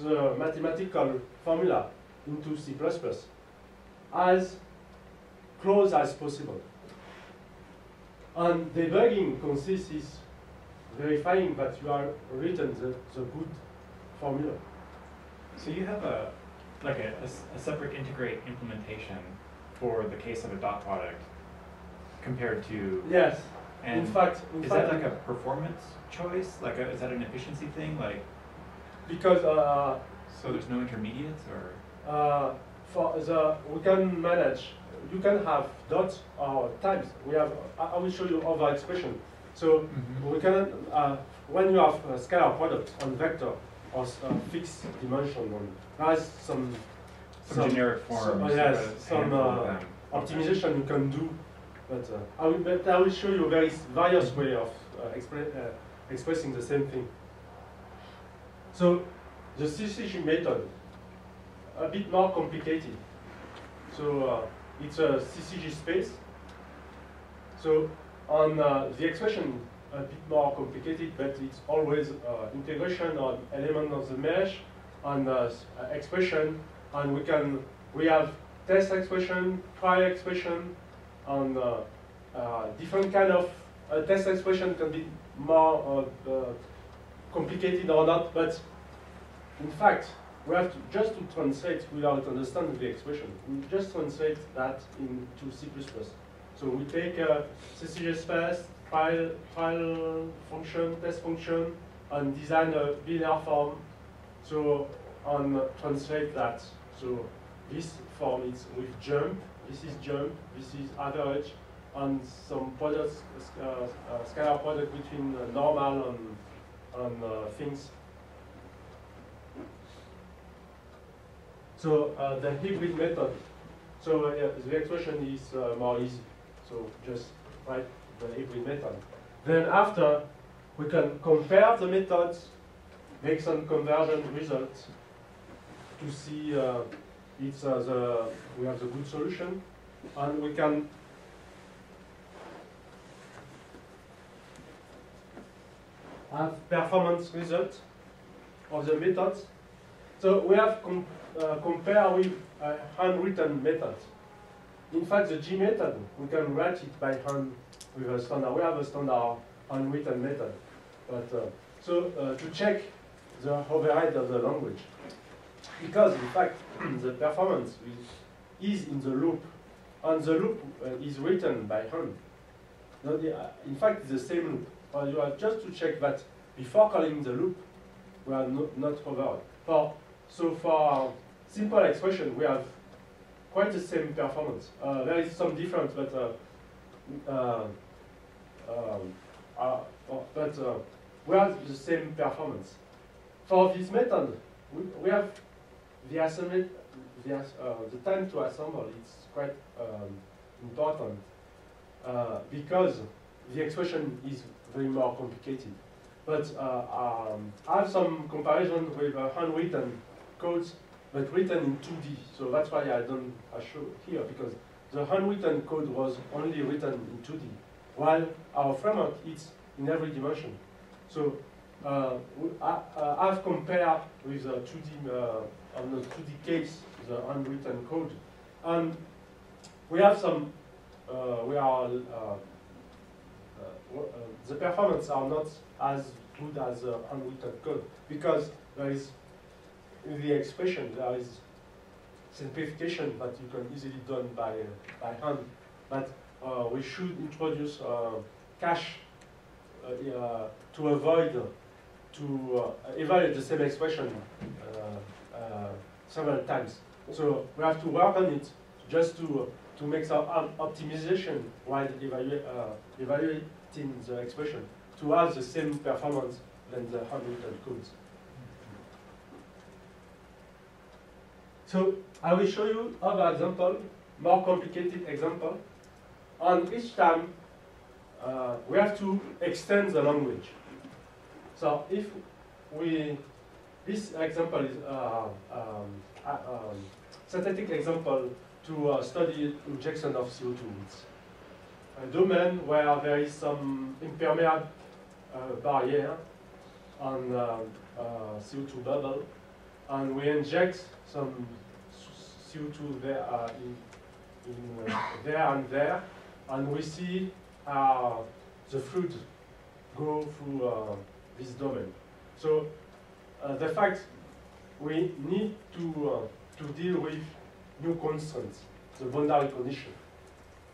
the mathematical formula into C++ as close as possible. And debugging consists in verifying that you are written the, the good formula. So you have a, like a, a a separate integrate implementation for the case of a dot product compared to, Yes. and in fact, in is fact, that like a performance choice? Like, a, is that an efficiency thing? Like, because uh, so there's no intermediates or? uh, for the we can manage. You can have dots or times. We have. I will show you other expression. So we can uh, when you have a scalar product on vector or s- uh, fixed dimension one. has some Some generic forms. some- yes, some, uh, optimization you can do. But uh, I will but I will show you various various way of uh, expre uh, expressing the same thing. So the CCG method a bit more complicated. So uh, it's a CCG space. So on uh, the expression a bit more complicated, but it's always uh, integration on element of the mesh on uh, uh, expression, and we can we have test expression, try expression, and uh, uh, different kind of uh, test expression can be more uh, uh, complicated or not, but in fact, we have to just to translate without understanding the expression. We just translate that into C++. So we take a CCG space, trial function, test function, and design a linear form. So and translate that. So this form is with jump. This is jump. This is average, and some products, uh, uh, scalar product between uh, normal and and uh, things. So uh, the hybrid method. So uh, the expression is more easy. So just write the method. Then after, we can compare the methods, make some conversion results to see uh, it's uh, the we have the good solution, and we can have performance results of the methods. So we have com uh, compare with uh, handwritten methods. In fact, the G method, we can write it by hand with a standard. We have a standard unwritten method. But uh, so uh, to check the override of the language, because in fact the performance is, in the loop, and the loop uh, is written by hand. No, uh, in fact, it's the same loop. Uh, you have just to check that before calling the loop, we are not, not override. For, so for simple expression, we have quite the same performance. Uh, there is some difference, but uh, uh, um, uh, but uh, we have the same performance. For this method, we, we have the assembly, the, uh, the time to assemble is quite um, important uh, because the expression is very more complicated. But uh, um, I have some comparison with handwritten codes, but written in 2D. So that's why I don't I show here because the handwritten code was only written in 2D, while our framework is in every dimension. So uh, I, uh, I've compared with the 2D uh, on the 2D case, the handwritten code, and we have some. Uh, we are uh, uh, the performance are not as good as uh, handwritten code because there is in the expression there is simplification that you can easily done by uh, by hand. But uh, we should introduce uh, cache uh, uh, to avoid uh, to evaluate the same expression several times. So we have to work on it just to to make some optimization while evaluating the expression to have the same performance than the handwritten codes. So I will show you other example, more complicated example. And each time uh, we have to extend the language. So if we, this example is uh, um, uh, um, synthetic example to uh, study injection of CO2. It's a domain where there is some impermeable uh, barrier on uh, CO2 bubble, and we inject some CO2 there uh, in, in there and there, and we see the fluid go through this domain. So the fact we need to to deal with new constraints, the boundary condition.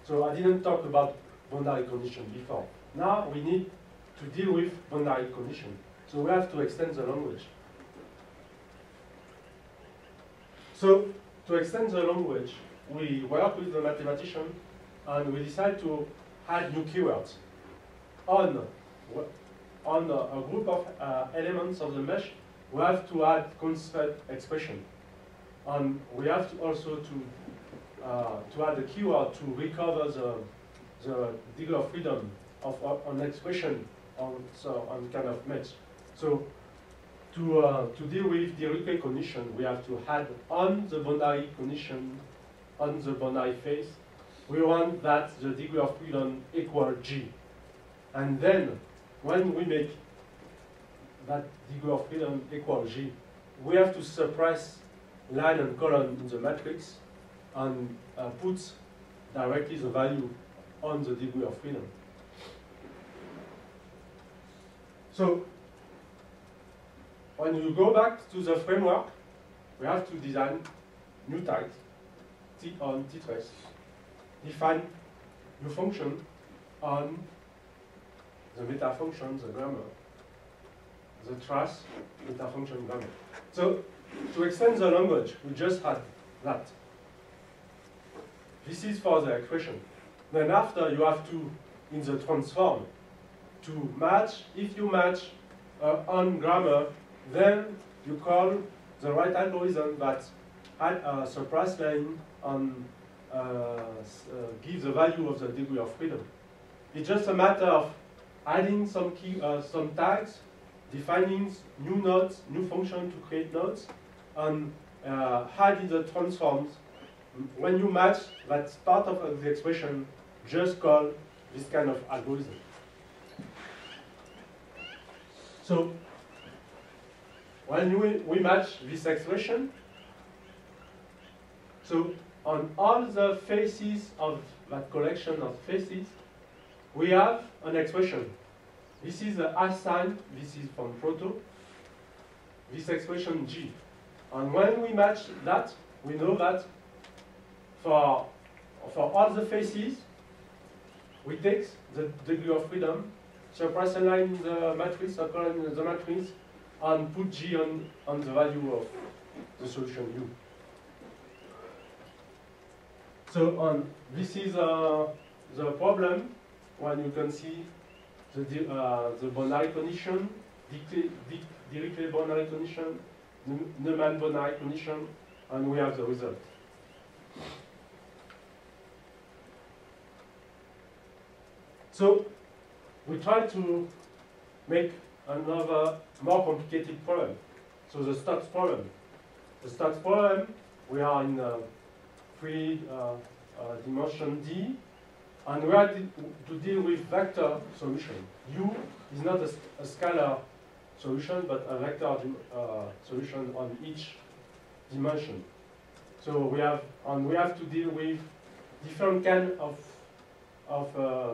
So I didn't talk about boundary condition before. Now we need to deal with boundary condition. So we have to extend the language. So to extend the language, we work with the mathematician and we decide to add new keywords on, on a, group of uh, elements of the mesh. We have to add constraint expression. And we have to also to, uh, to add a keyword to recover the, the degree of freedom of, of an expression on, so on kind of mesh. So to, uh, to deal with the Dirichlet condition, we have to add on the boundary condition on the boundary face. We want that the degree of freedom equal G. And then when we make that degree of freedom equal G, we have to suppress line and column in the matrix and uh, put directly the value on the degree of freedom. So when you go back to the framework, we have to design new types, T on, T trace, define new function on the meta function, the grammar, the trace meta function grammar. So to extend the language, we just had that. This is for the expression. Then after you have to, in the transform, to match, if you match uh, on grammar, then you call the right algorithm that a surprise line and uh, uh, give the value of the degree of freedom. It's just a matter of adding some key, uh, some tags, defining new nodes, new function to create nodes, and uh, adding the transforms. When you match that part of the expression, just call this kind of algorithm. So when we, we match this expression, so on all the faces of that collection of faces, we have an expression. This is the sign, this is from Proto, this expression G. And when we match that, we know that for, for all the faces, we take the degree of freedom, surprise align the matrix, circle the matrix, and put G on, on the value of the solution U. So on this is uh, the problem when you can see the, uh, the boundary condition, Dirichlet boundary condition, Neumann boundary condition, and we have the result. So we try to make another more complicated problem. So the Stokes problem. The Stokes problem, we are in uh, three uh, uh, dimension D, and we are to deal with vector solution. U is not a, a scalar solution, but a vector uh, solution on each dimension. So we have, and we have to deal with different kind of of uh,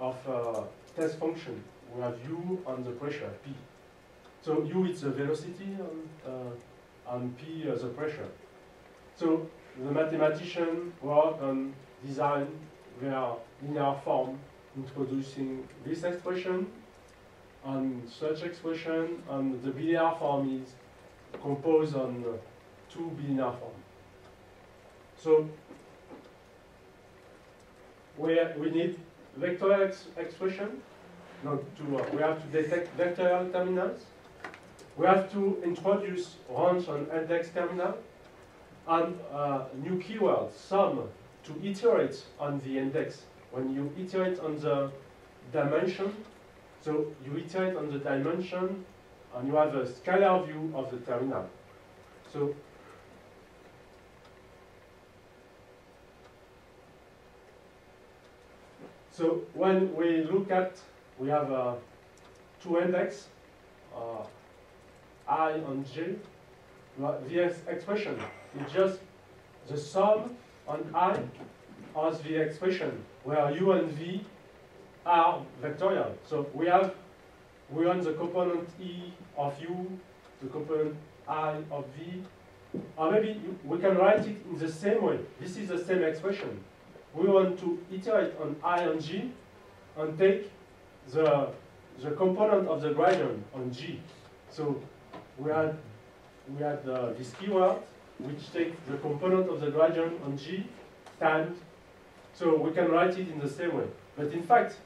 of uh, test function. We have u and the pressure p. So u is the velocity and, uh, and p is the pressure. So the mathematician work on design their linear form, introducing this expression and such expression, and the bilinear form is composed on two bilinear forms. So we, we need vector ex expression. No, to, uh, we have to detect vectorial terminals. We have to introduce range and index terminal and uh, new keyword, sum, to iterate on the index. When you iterate on the dimension, so you iterate on the dimension and you have a scalar view of the terminal. So So when we look at, we have uh, two index, uh, i and j. The expression is just the sum on i as the expression where u and v are vectorial. So we have we want the component e of u, the component i of v, or maybe we can write it in the same way. This is the same expression we want to iterate on i and g and take the, the component of the gradient on g. So we had, we had uh, this keyword which takes the component of the gradient on g times. So we can write it in the same way. But in fact,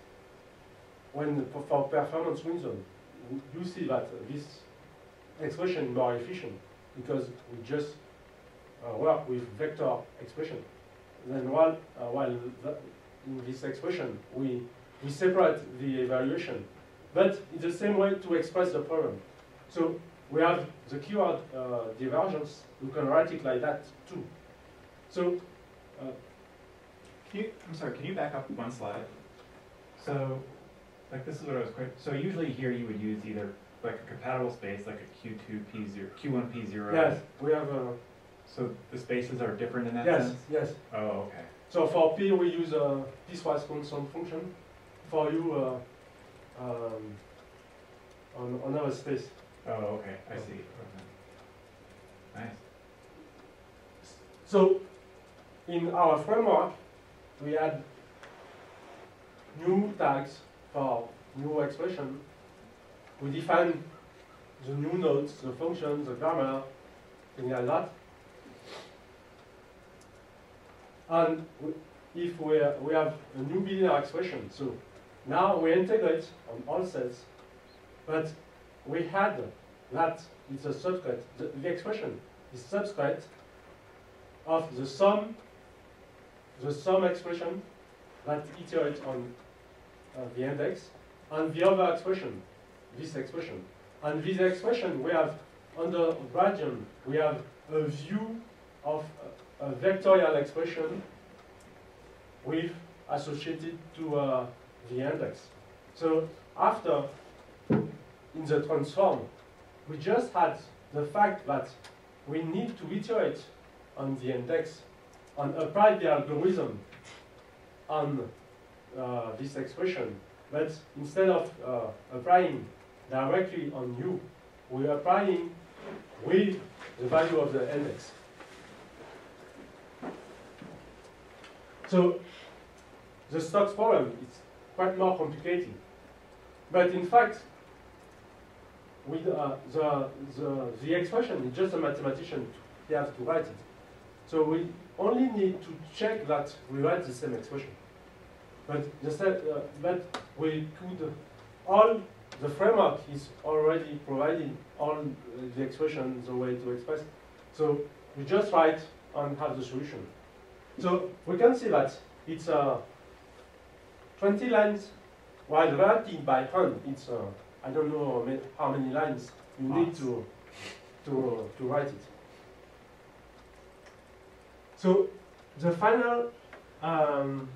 when for performance reason, you see that this expression is more efficient because we just uh, work with vector expression then while, uh, while in this expression, we, we separate the evaluation, but in the same way to express the problem. So we have the keyword uh, divergence, you can write it like that too. So, uh, can you, I'm sorry, can you back up one slide? So, like this is what I was quick. So usually here you would use either like a compatible space, like a Q2 P0, Q1 P0. Yes, we have a so the spaces are different in that Yes, sense? yes. Oh, okay. So for P, we use a piecewise constant function. For you uh, um, on another space. Oh, okay, I see. Okay. Nice. So in our framework, we add new tags for new expression. We define the new nodes, the functions, the grammar, things like that. And if we, we have a new bilinear expression, so now we integrate on all cells, but we had that it's a subscript, the, the expression is subscript of the sum, the sum expression that iterate on uh, the index, and the other expression, this expression. And this expression, we have, under gradient, we have a view of a, a vectorial expression with associated to uh, the index. So after, in the transform, we just had the fact that we need to iterate on the index and apply the algorithm on uh, this expression. But instead of uh, applying directly on u, we're applying with the value of the index. So the Stokes problem is quite more complicated. But in fact, with uh, the, the, the expression is just a mathematician he has to write it. So we only need to check that we write the same expression. But, just, uh, but we could, all the framework is already providing all the expression, the way to express. So we just write and have the solution. So we can see that it's uh, 20 lines, while writing by hand, it's uh, I don't know how many lines you need to, to, to write it. So the final um,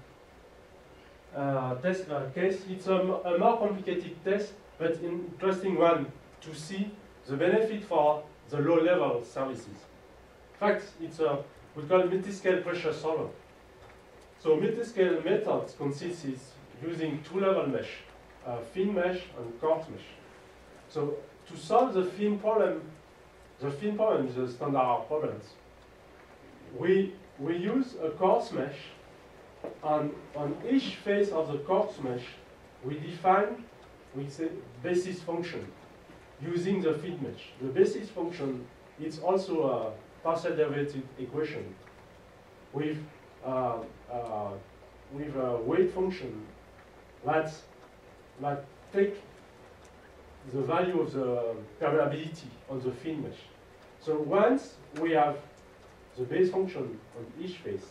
uh, test uh, case, it's a, a, more complicated test, but interesting one to see the benefit for the low-level services. In fact, it's a we call multi-scale pressure solver. So multi-scale methods consists using two-level mesh uh, thin mesh and coarse mesh. So to solve the thin problem, the thin problem is the standard problems. We, we use a coarse mesh, and on each face of the coarse mesh, we define, we say, basis function using the thin mesh. The basis function is also a partial derivative equation with, uh, uh, with a weight function that's like take the value of the permeability on the thin mesh. So once we have the base function on each face,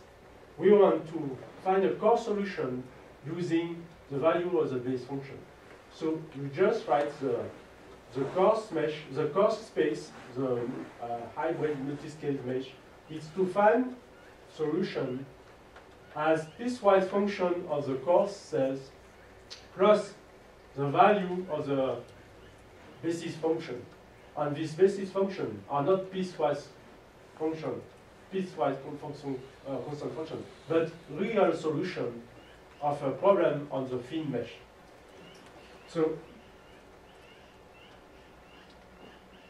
we want to find a coarse solution using the value of the base function. So you just write the, the coarse mesh, the coarse space, the uh, hybrid multi-scale mesh, is to find solution as piecewise function of the course cells plus the value of the basis function. And these basis function are not piecewise function, piecewise function, uh, constant function, but real solution of a problem on the thin mesh. So,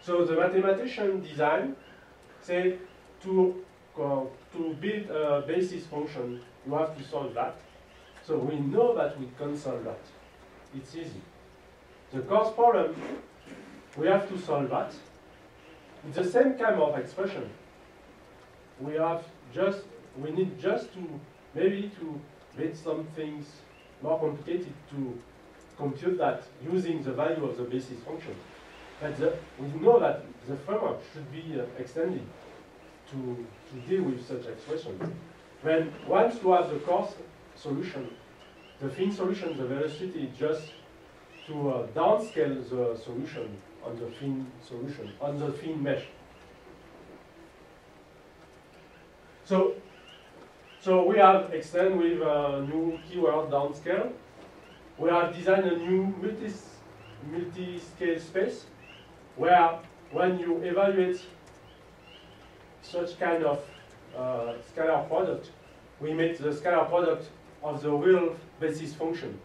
so the mathematician design say to to build a basis function, you have to solve that. So we know that we can solve that it's easy. The coarse problem, we have to solve that. It's the same kind of expression. We have just, we need just to, maybe to make some things more complicated to compute that using the value of the basis function. But the, we know that the framework should be uh, extended to, to deal with such expressions. Then once you have the coarse solution, the thin solution, the velocity is just to uh, downscale the solution on the thin solution, on the thin mesh. So, so we have extend with a new keyword downscale. We have designed a new multi, multi-scale space where when you evaluate such kind of uh, scalar product, we make the scalar product of the real basis function.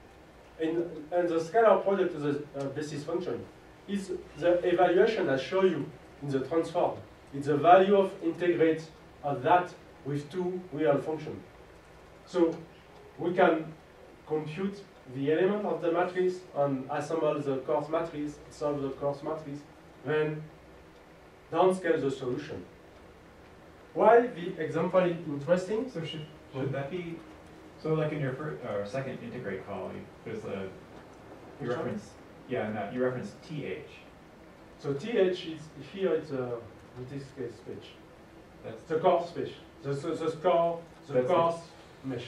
And, and the scalar product of the uh, basis function is the evaluation I show you in the transform. It's the value of integrate of that with two real functions. So we can compute the element of the matrix and assemble the coarse matrix, solve the coarse matrix, then downscale the solution. Why the example is interesting? So should, should that be so like in your first, or second integrate call, you, there's a, you Which one? reference, yeah, no, you reference TH. So TH is here it's a multi-scale speech. That's, The coarse speech. The, the, the score, the That's it. coarse mesh.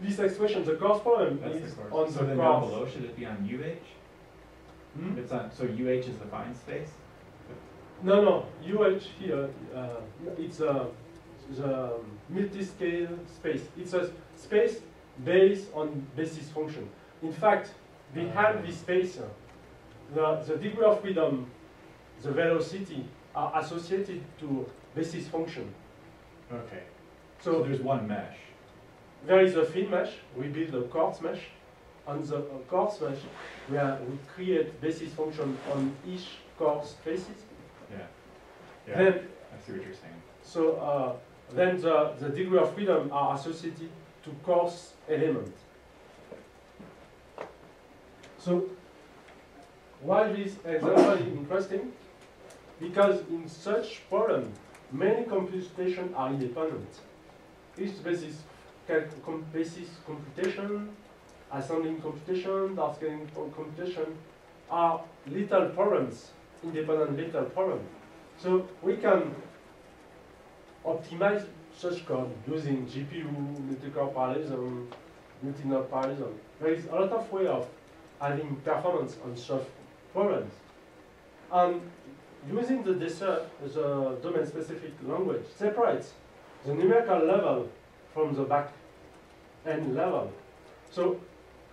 this expression, the coarse problem That's is the course. on So the then down below, should it be on UH? Hmm? It's on, so UH is the fine space? No, no, UH here, uh, it's a, the multi-scale space. It's a space based on basis function. In fact, behind Ah. this space, uh, the, the degree of freedom, the velocity are associated to basis function. Okay. So So there's one mesh. there is a thin mesh, we build a coarse mesh. On the uh, coarse mesh, we, are, we create basis function on each coarse faces. Yeah. Then I see what you're saying. So uh, then the, the degree of freedom are associated to coarse element. So why this example is interesting? Because in such problem, many computations are independent. Each basis, com- basis computation, assembling computation, dark-scaling co- computation are little problems, independent little problems. So we can optimize such code using GPU, multi-core parallelism, multi-node parallelism. There is a lot of way of having performance on such problems. And using the, the domain-specific language separates the numerical level from the back-end level. So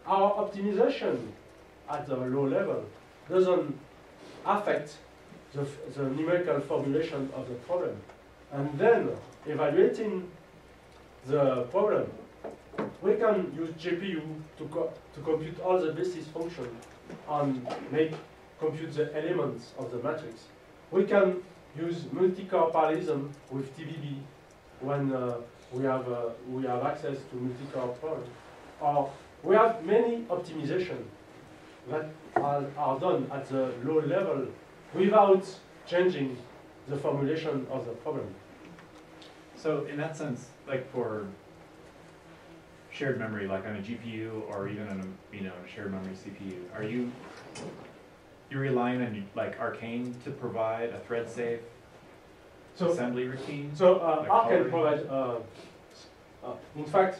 our optimization at the low level doesn't affect the, the numerical formulation of the problem. And then, evaluating the problem, we can use GPU to, co to compute all the basis functions and make compute the elements of the matrix. We can use multi-core parallelism with TBB when uh, we have uh, we have access to multi-core problem. Or we have many optimization that are, are done at the low level without changing the formulation of the problem. So in that sense, like for shared memory, like on a GPU or even on a, you know, shared memory CPU, are you, you're relying on like Arcane to provide a thread safe So, assembly routine? so uh, Like R can coloring? provide, uh, uh, in fact,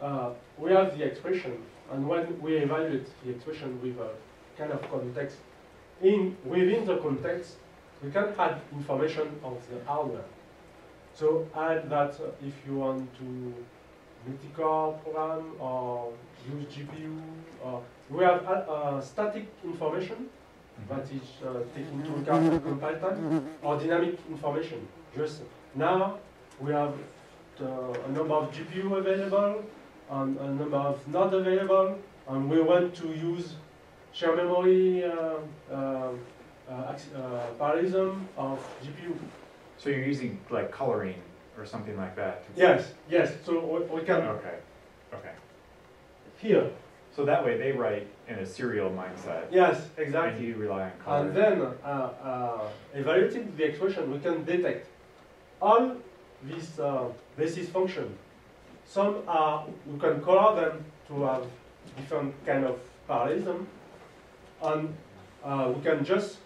uh, we have the expression, and when we evaluate the expression with a kind of context, in within the context, we can add information of the hardware. So add that uh, if you want to multi-core program or use GPU, or we have uh, uh, static information that is uh, taking into account compile time or dynamic information. Just now we have a number of GPU available and a number of not available, and we want to use share memory uh, uh, uh, uh, parallelism of GPU. So you're using like coloring or something like that? Yes, yes. So we, we can Okay, okay. here. So that way they write in a serial mindset. Yes, exactly. And you rely on coloring. And then, uh, uh, evaluating the expression, we can detect all these uh, basis function. Some are, we can color them to have different kind of parallelism. And uh, we can just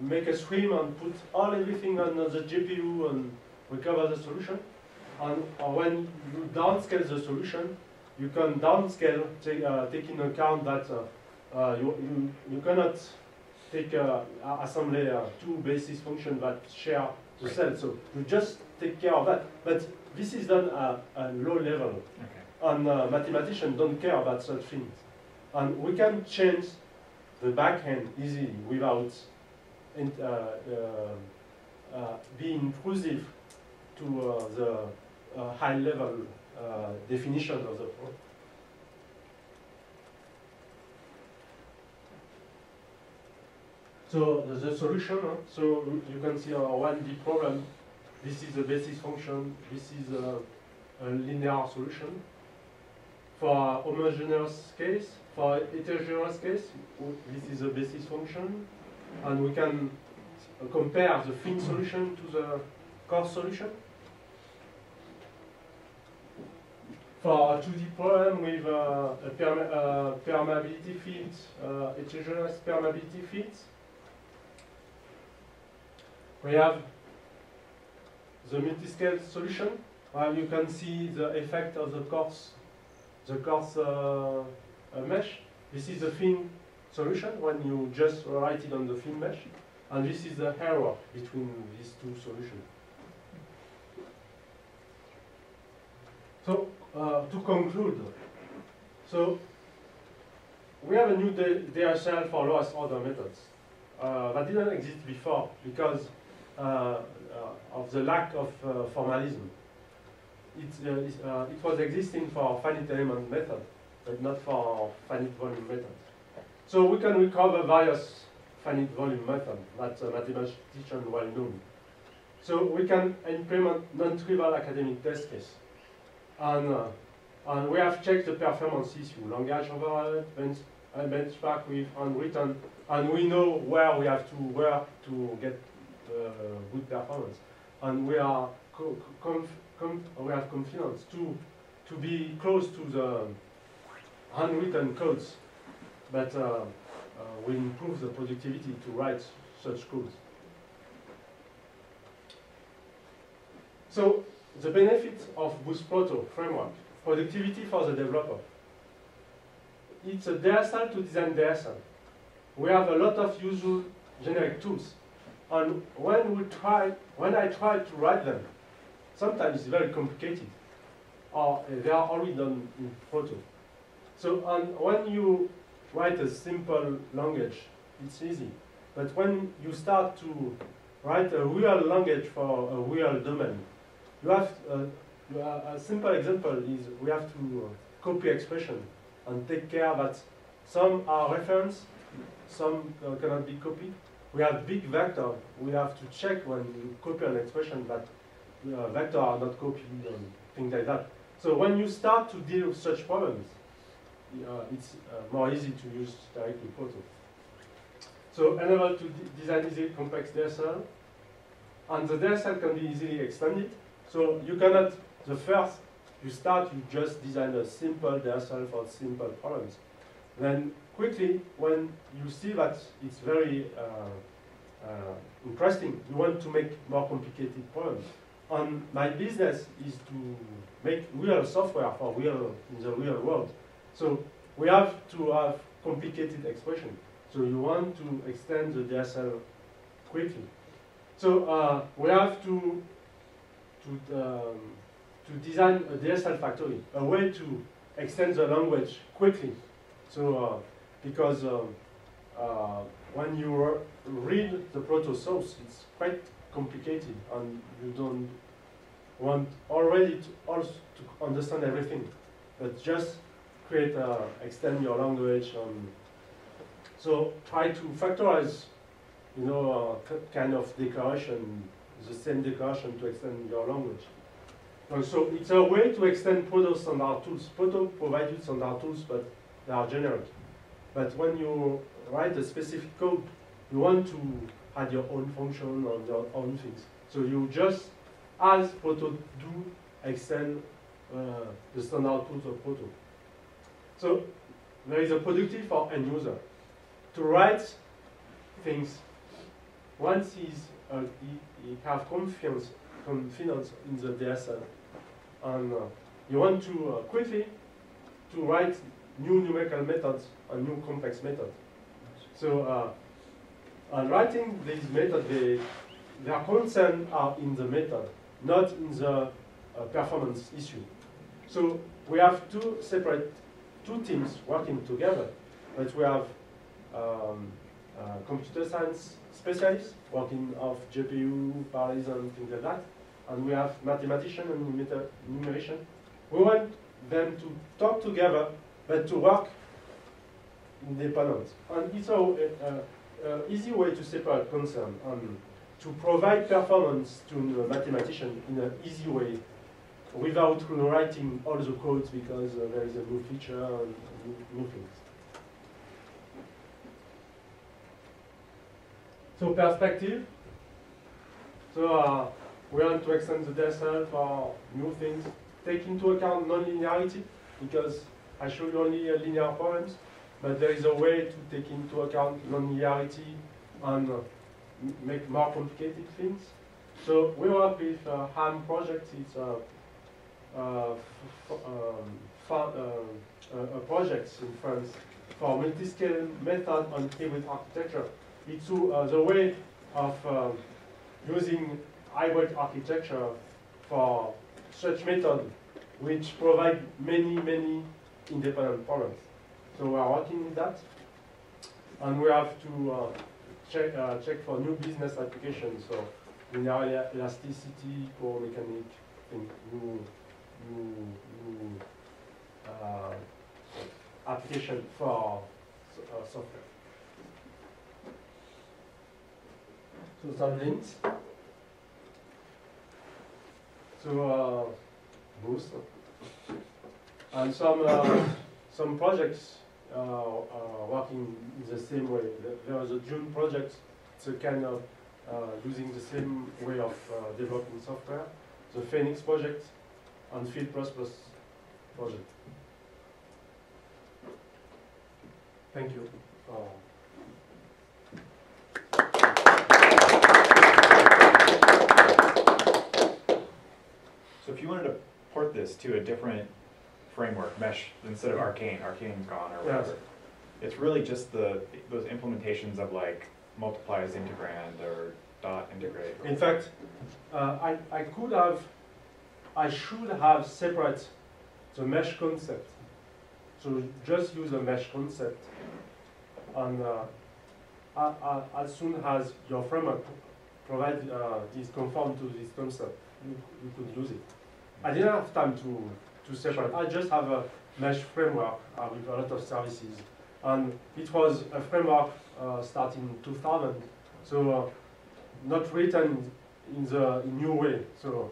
make a stream and put all everything on the GPU and recover the solution. And uh, when you downscale the solution, you can downscale, take, uh, take into account that uh, uh, you, you, you cannot take uh, a- assembly uh, two basis functions that share the cell. So you just take care of that. But this is done at a low level, Okay. and uh, mathematicians don't care about such things. And we can change the backend easily without in, uh, uh, uh, being intrusive to the high level definition of the problem. So the, the solution, huh? so you- you can see our 1D problem. This is a basis function. This is a, a linear solution. For a homogeneous case, for heterogeneous case, this is a basis function, and we can compare the thin solution to the coarse solution. For a 2D problem with uh, uh, permeability field, uh, heterogeneous permeability fields, we have the multiscale solution, where you can see the effect of the coarse the coarse uh, mesh. This is the thin solution when you just write it on the thin mesh. And this is the error between these two solutions. So, uh, to conclude, so we have a new DSL for lowest order methods uh, that didn't exist before because uh, uh, of the lack of uh, formalism. It, uh, it was existing for finite element method, but not for finite volume method. So we can recover various finite volume method that a mathematician well known. So we can implement non-trivial academic test case. And, uh, and we have checked the performance issue, language overhead, bench, uh, benchmark with unwritten, and we know where we have to work to get uh, good performance. And we are we have confidence to to be close to the handwritten codes, but uh, uh, we improve the productivity to write such codes. So the benefit of Boost Proto framework, productivity for the developer. It's a DSL to design DSL. We have a lot of usual generic tools. And when we try, when I try to write them, sometimes it's very complicated. Or they are already done in Proto. So and when you write a simple language, it's easy. But when you start to write a real language for a real domain, you have, uh, a simple example is we have to uh, copy expression and take care that some are reference, some uh, cannot be copied. We have big vector. We have to check when you copy an expression that uh, vector are not copied and things like that. So when you start to deal with such problems, uh, it's uh, more easy to use directly Proto. So enable to design easy complex DSL, and the DSL can be easily extended. So you cannot, the first, you start, you just design a simple DSL for simple problems. Then quickly, when you see that it's very uh, uh, interesting, you want to make more complicated problems. And my business is to make real software for real, in the real world. So we have to have complicated expression. So you want to extend the DSL quickly. So uh, we have to to, um, to design a DSL factory, a way to extend the language quickly. So, uh, because um, uh, when you read the proto source, it's quite complicated and you don't want already to, also to understand everything, but just create, uh, extend your language. Um, so try to factorize, you know, uh, kind of declaration the same declaration to extend your language. And so it's a way to extend Proto standard tools. Proto provides you standard tools, but they are generic. But when you write a specific code, you want to add your own function or your own things. So you just, as Proto do, extend uh, the standard tools of Proto. So there is a productive for end user to write things once he's uh, he, he have confidence, confidence in the DSL. And uh, you want to uh, quickly to write new numerical methods and new complex methods. So uh, writing these methods, they, their concern are in the method, not in the uh, performance issue. So we have two separate, two teams working together, but we have um, uh, computer science specialists working of GPU, parallelism, things like that. And we have mathematicians and numeration. We want them to talk together, but to work independent. And it's an easy way to separate concern and to provide performance to a mathematician in an easy way without rewriting all the codes because uh, there is a new feature and new, new things. So perspective. So uh, we want to extend the DSL for new things. Take into account non-linearity because I showed you only uh, linear problems, but there is a way to take into account non-linearity and uh, make more complicated things. So we work with uh, HAM project. It's a uh, um, a, a project in France for multi-scale method on hybrid architecture. It's uh, the way of um, using hybrid architecture for such method which provide many, many independent problems. So we are working with that. And we have to uh, check, uh, check for new business applications. So linear elasticity, core mechanic, new, new, new uh, application for uh, software. So some links. So uh, boost and some uh, some projects uh, are working in the same way. There was a DUNE project. It's a kind of uh, using the same way of uh, developing software. The FEniCS project and Feel++ project. Thank you. Uh, So if you wanted to port this to a different framework, mesh, instead of Arcane, Arcane's gone or Yes. whatever. It's really just the, those implementations of like multiply as integrand or dot integrate. In fact, uh, I, I could have, I should have separate the mesh concept. So just use the mesh concept. And uh, a- a- as soon as your framework provide uh, is conform to this concept, you, you could use it. I didn't have time to, to separate. I just have a mesh framework uh, with a lot of services. And it was a framework uh, starting 2000. So uh, not written in the new way. So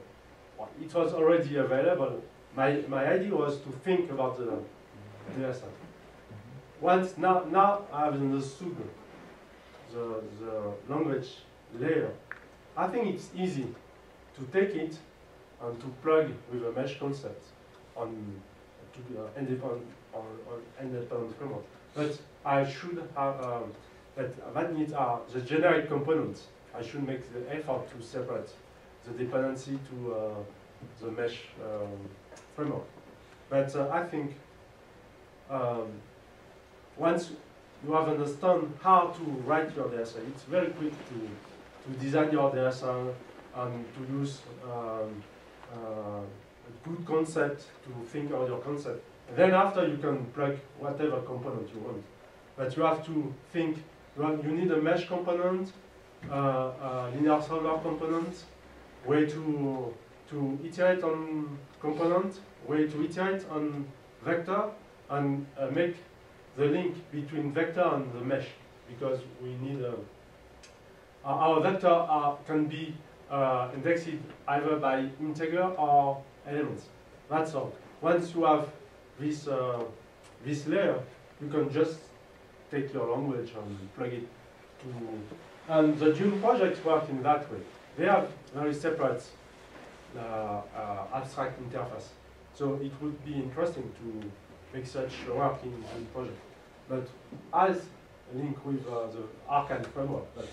it was already available. My, my idea was to think about the DSL. Once now, now I have understood the, the language layer, I think it's easy to take it and to plug with a mesh concept on to be, uh, independent on, on independent framework. But I should have um, that that needs are the generic components. I should make the effort to separate the dependency to uh, the mesh um, framework. But uh, I think um, once you have understand how to write your DSL, it's very quick to, to design your DSL and to use um, uh, a good concept to think about your concept. And then after you can plug whatever component you want. But you have to think, you, you need a mesh component, uh, linear solver component, way to, to iterate on component, way to iterate on vector, and uh, make the link between vector and the mesh, because we need a, our vector are, can be uh, indexed either by integer or elements. That's all. Once you have this, uh, this layer, you can just take your language and plug it to. And the DUNE projects work in that way. They have very separate uh, uh, abstract interface. So it would be interesting to make such work in the project. But as link with uh, the Arcane framework, that's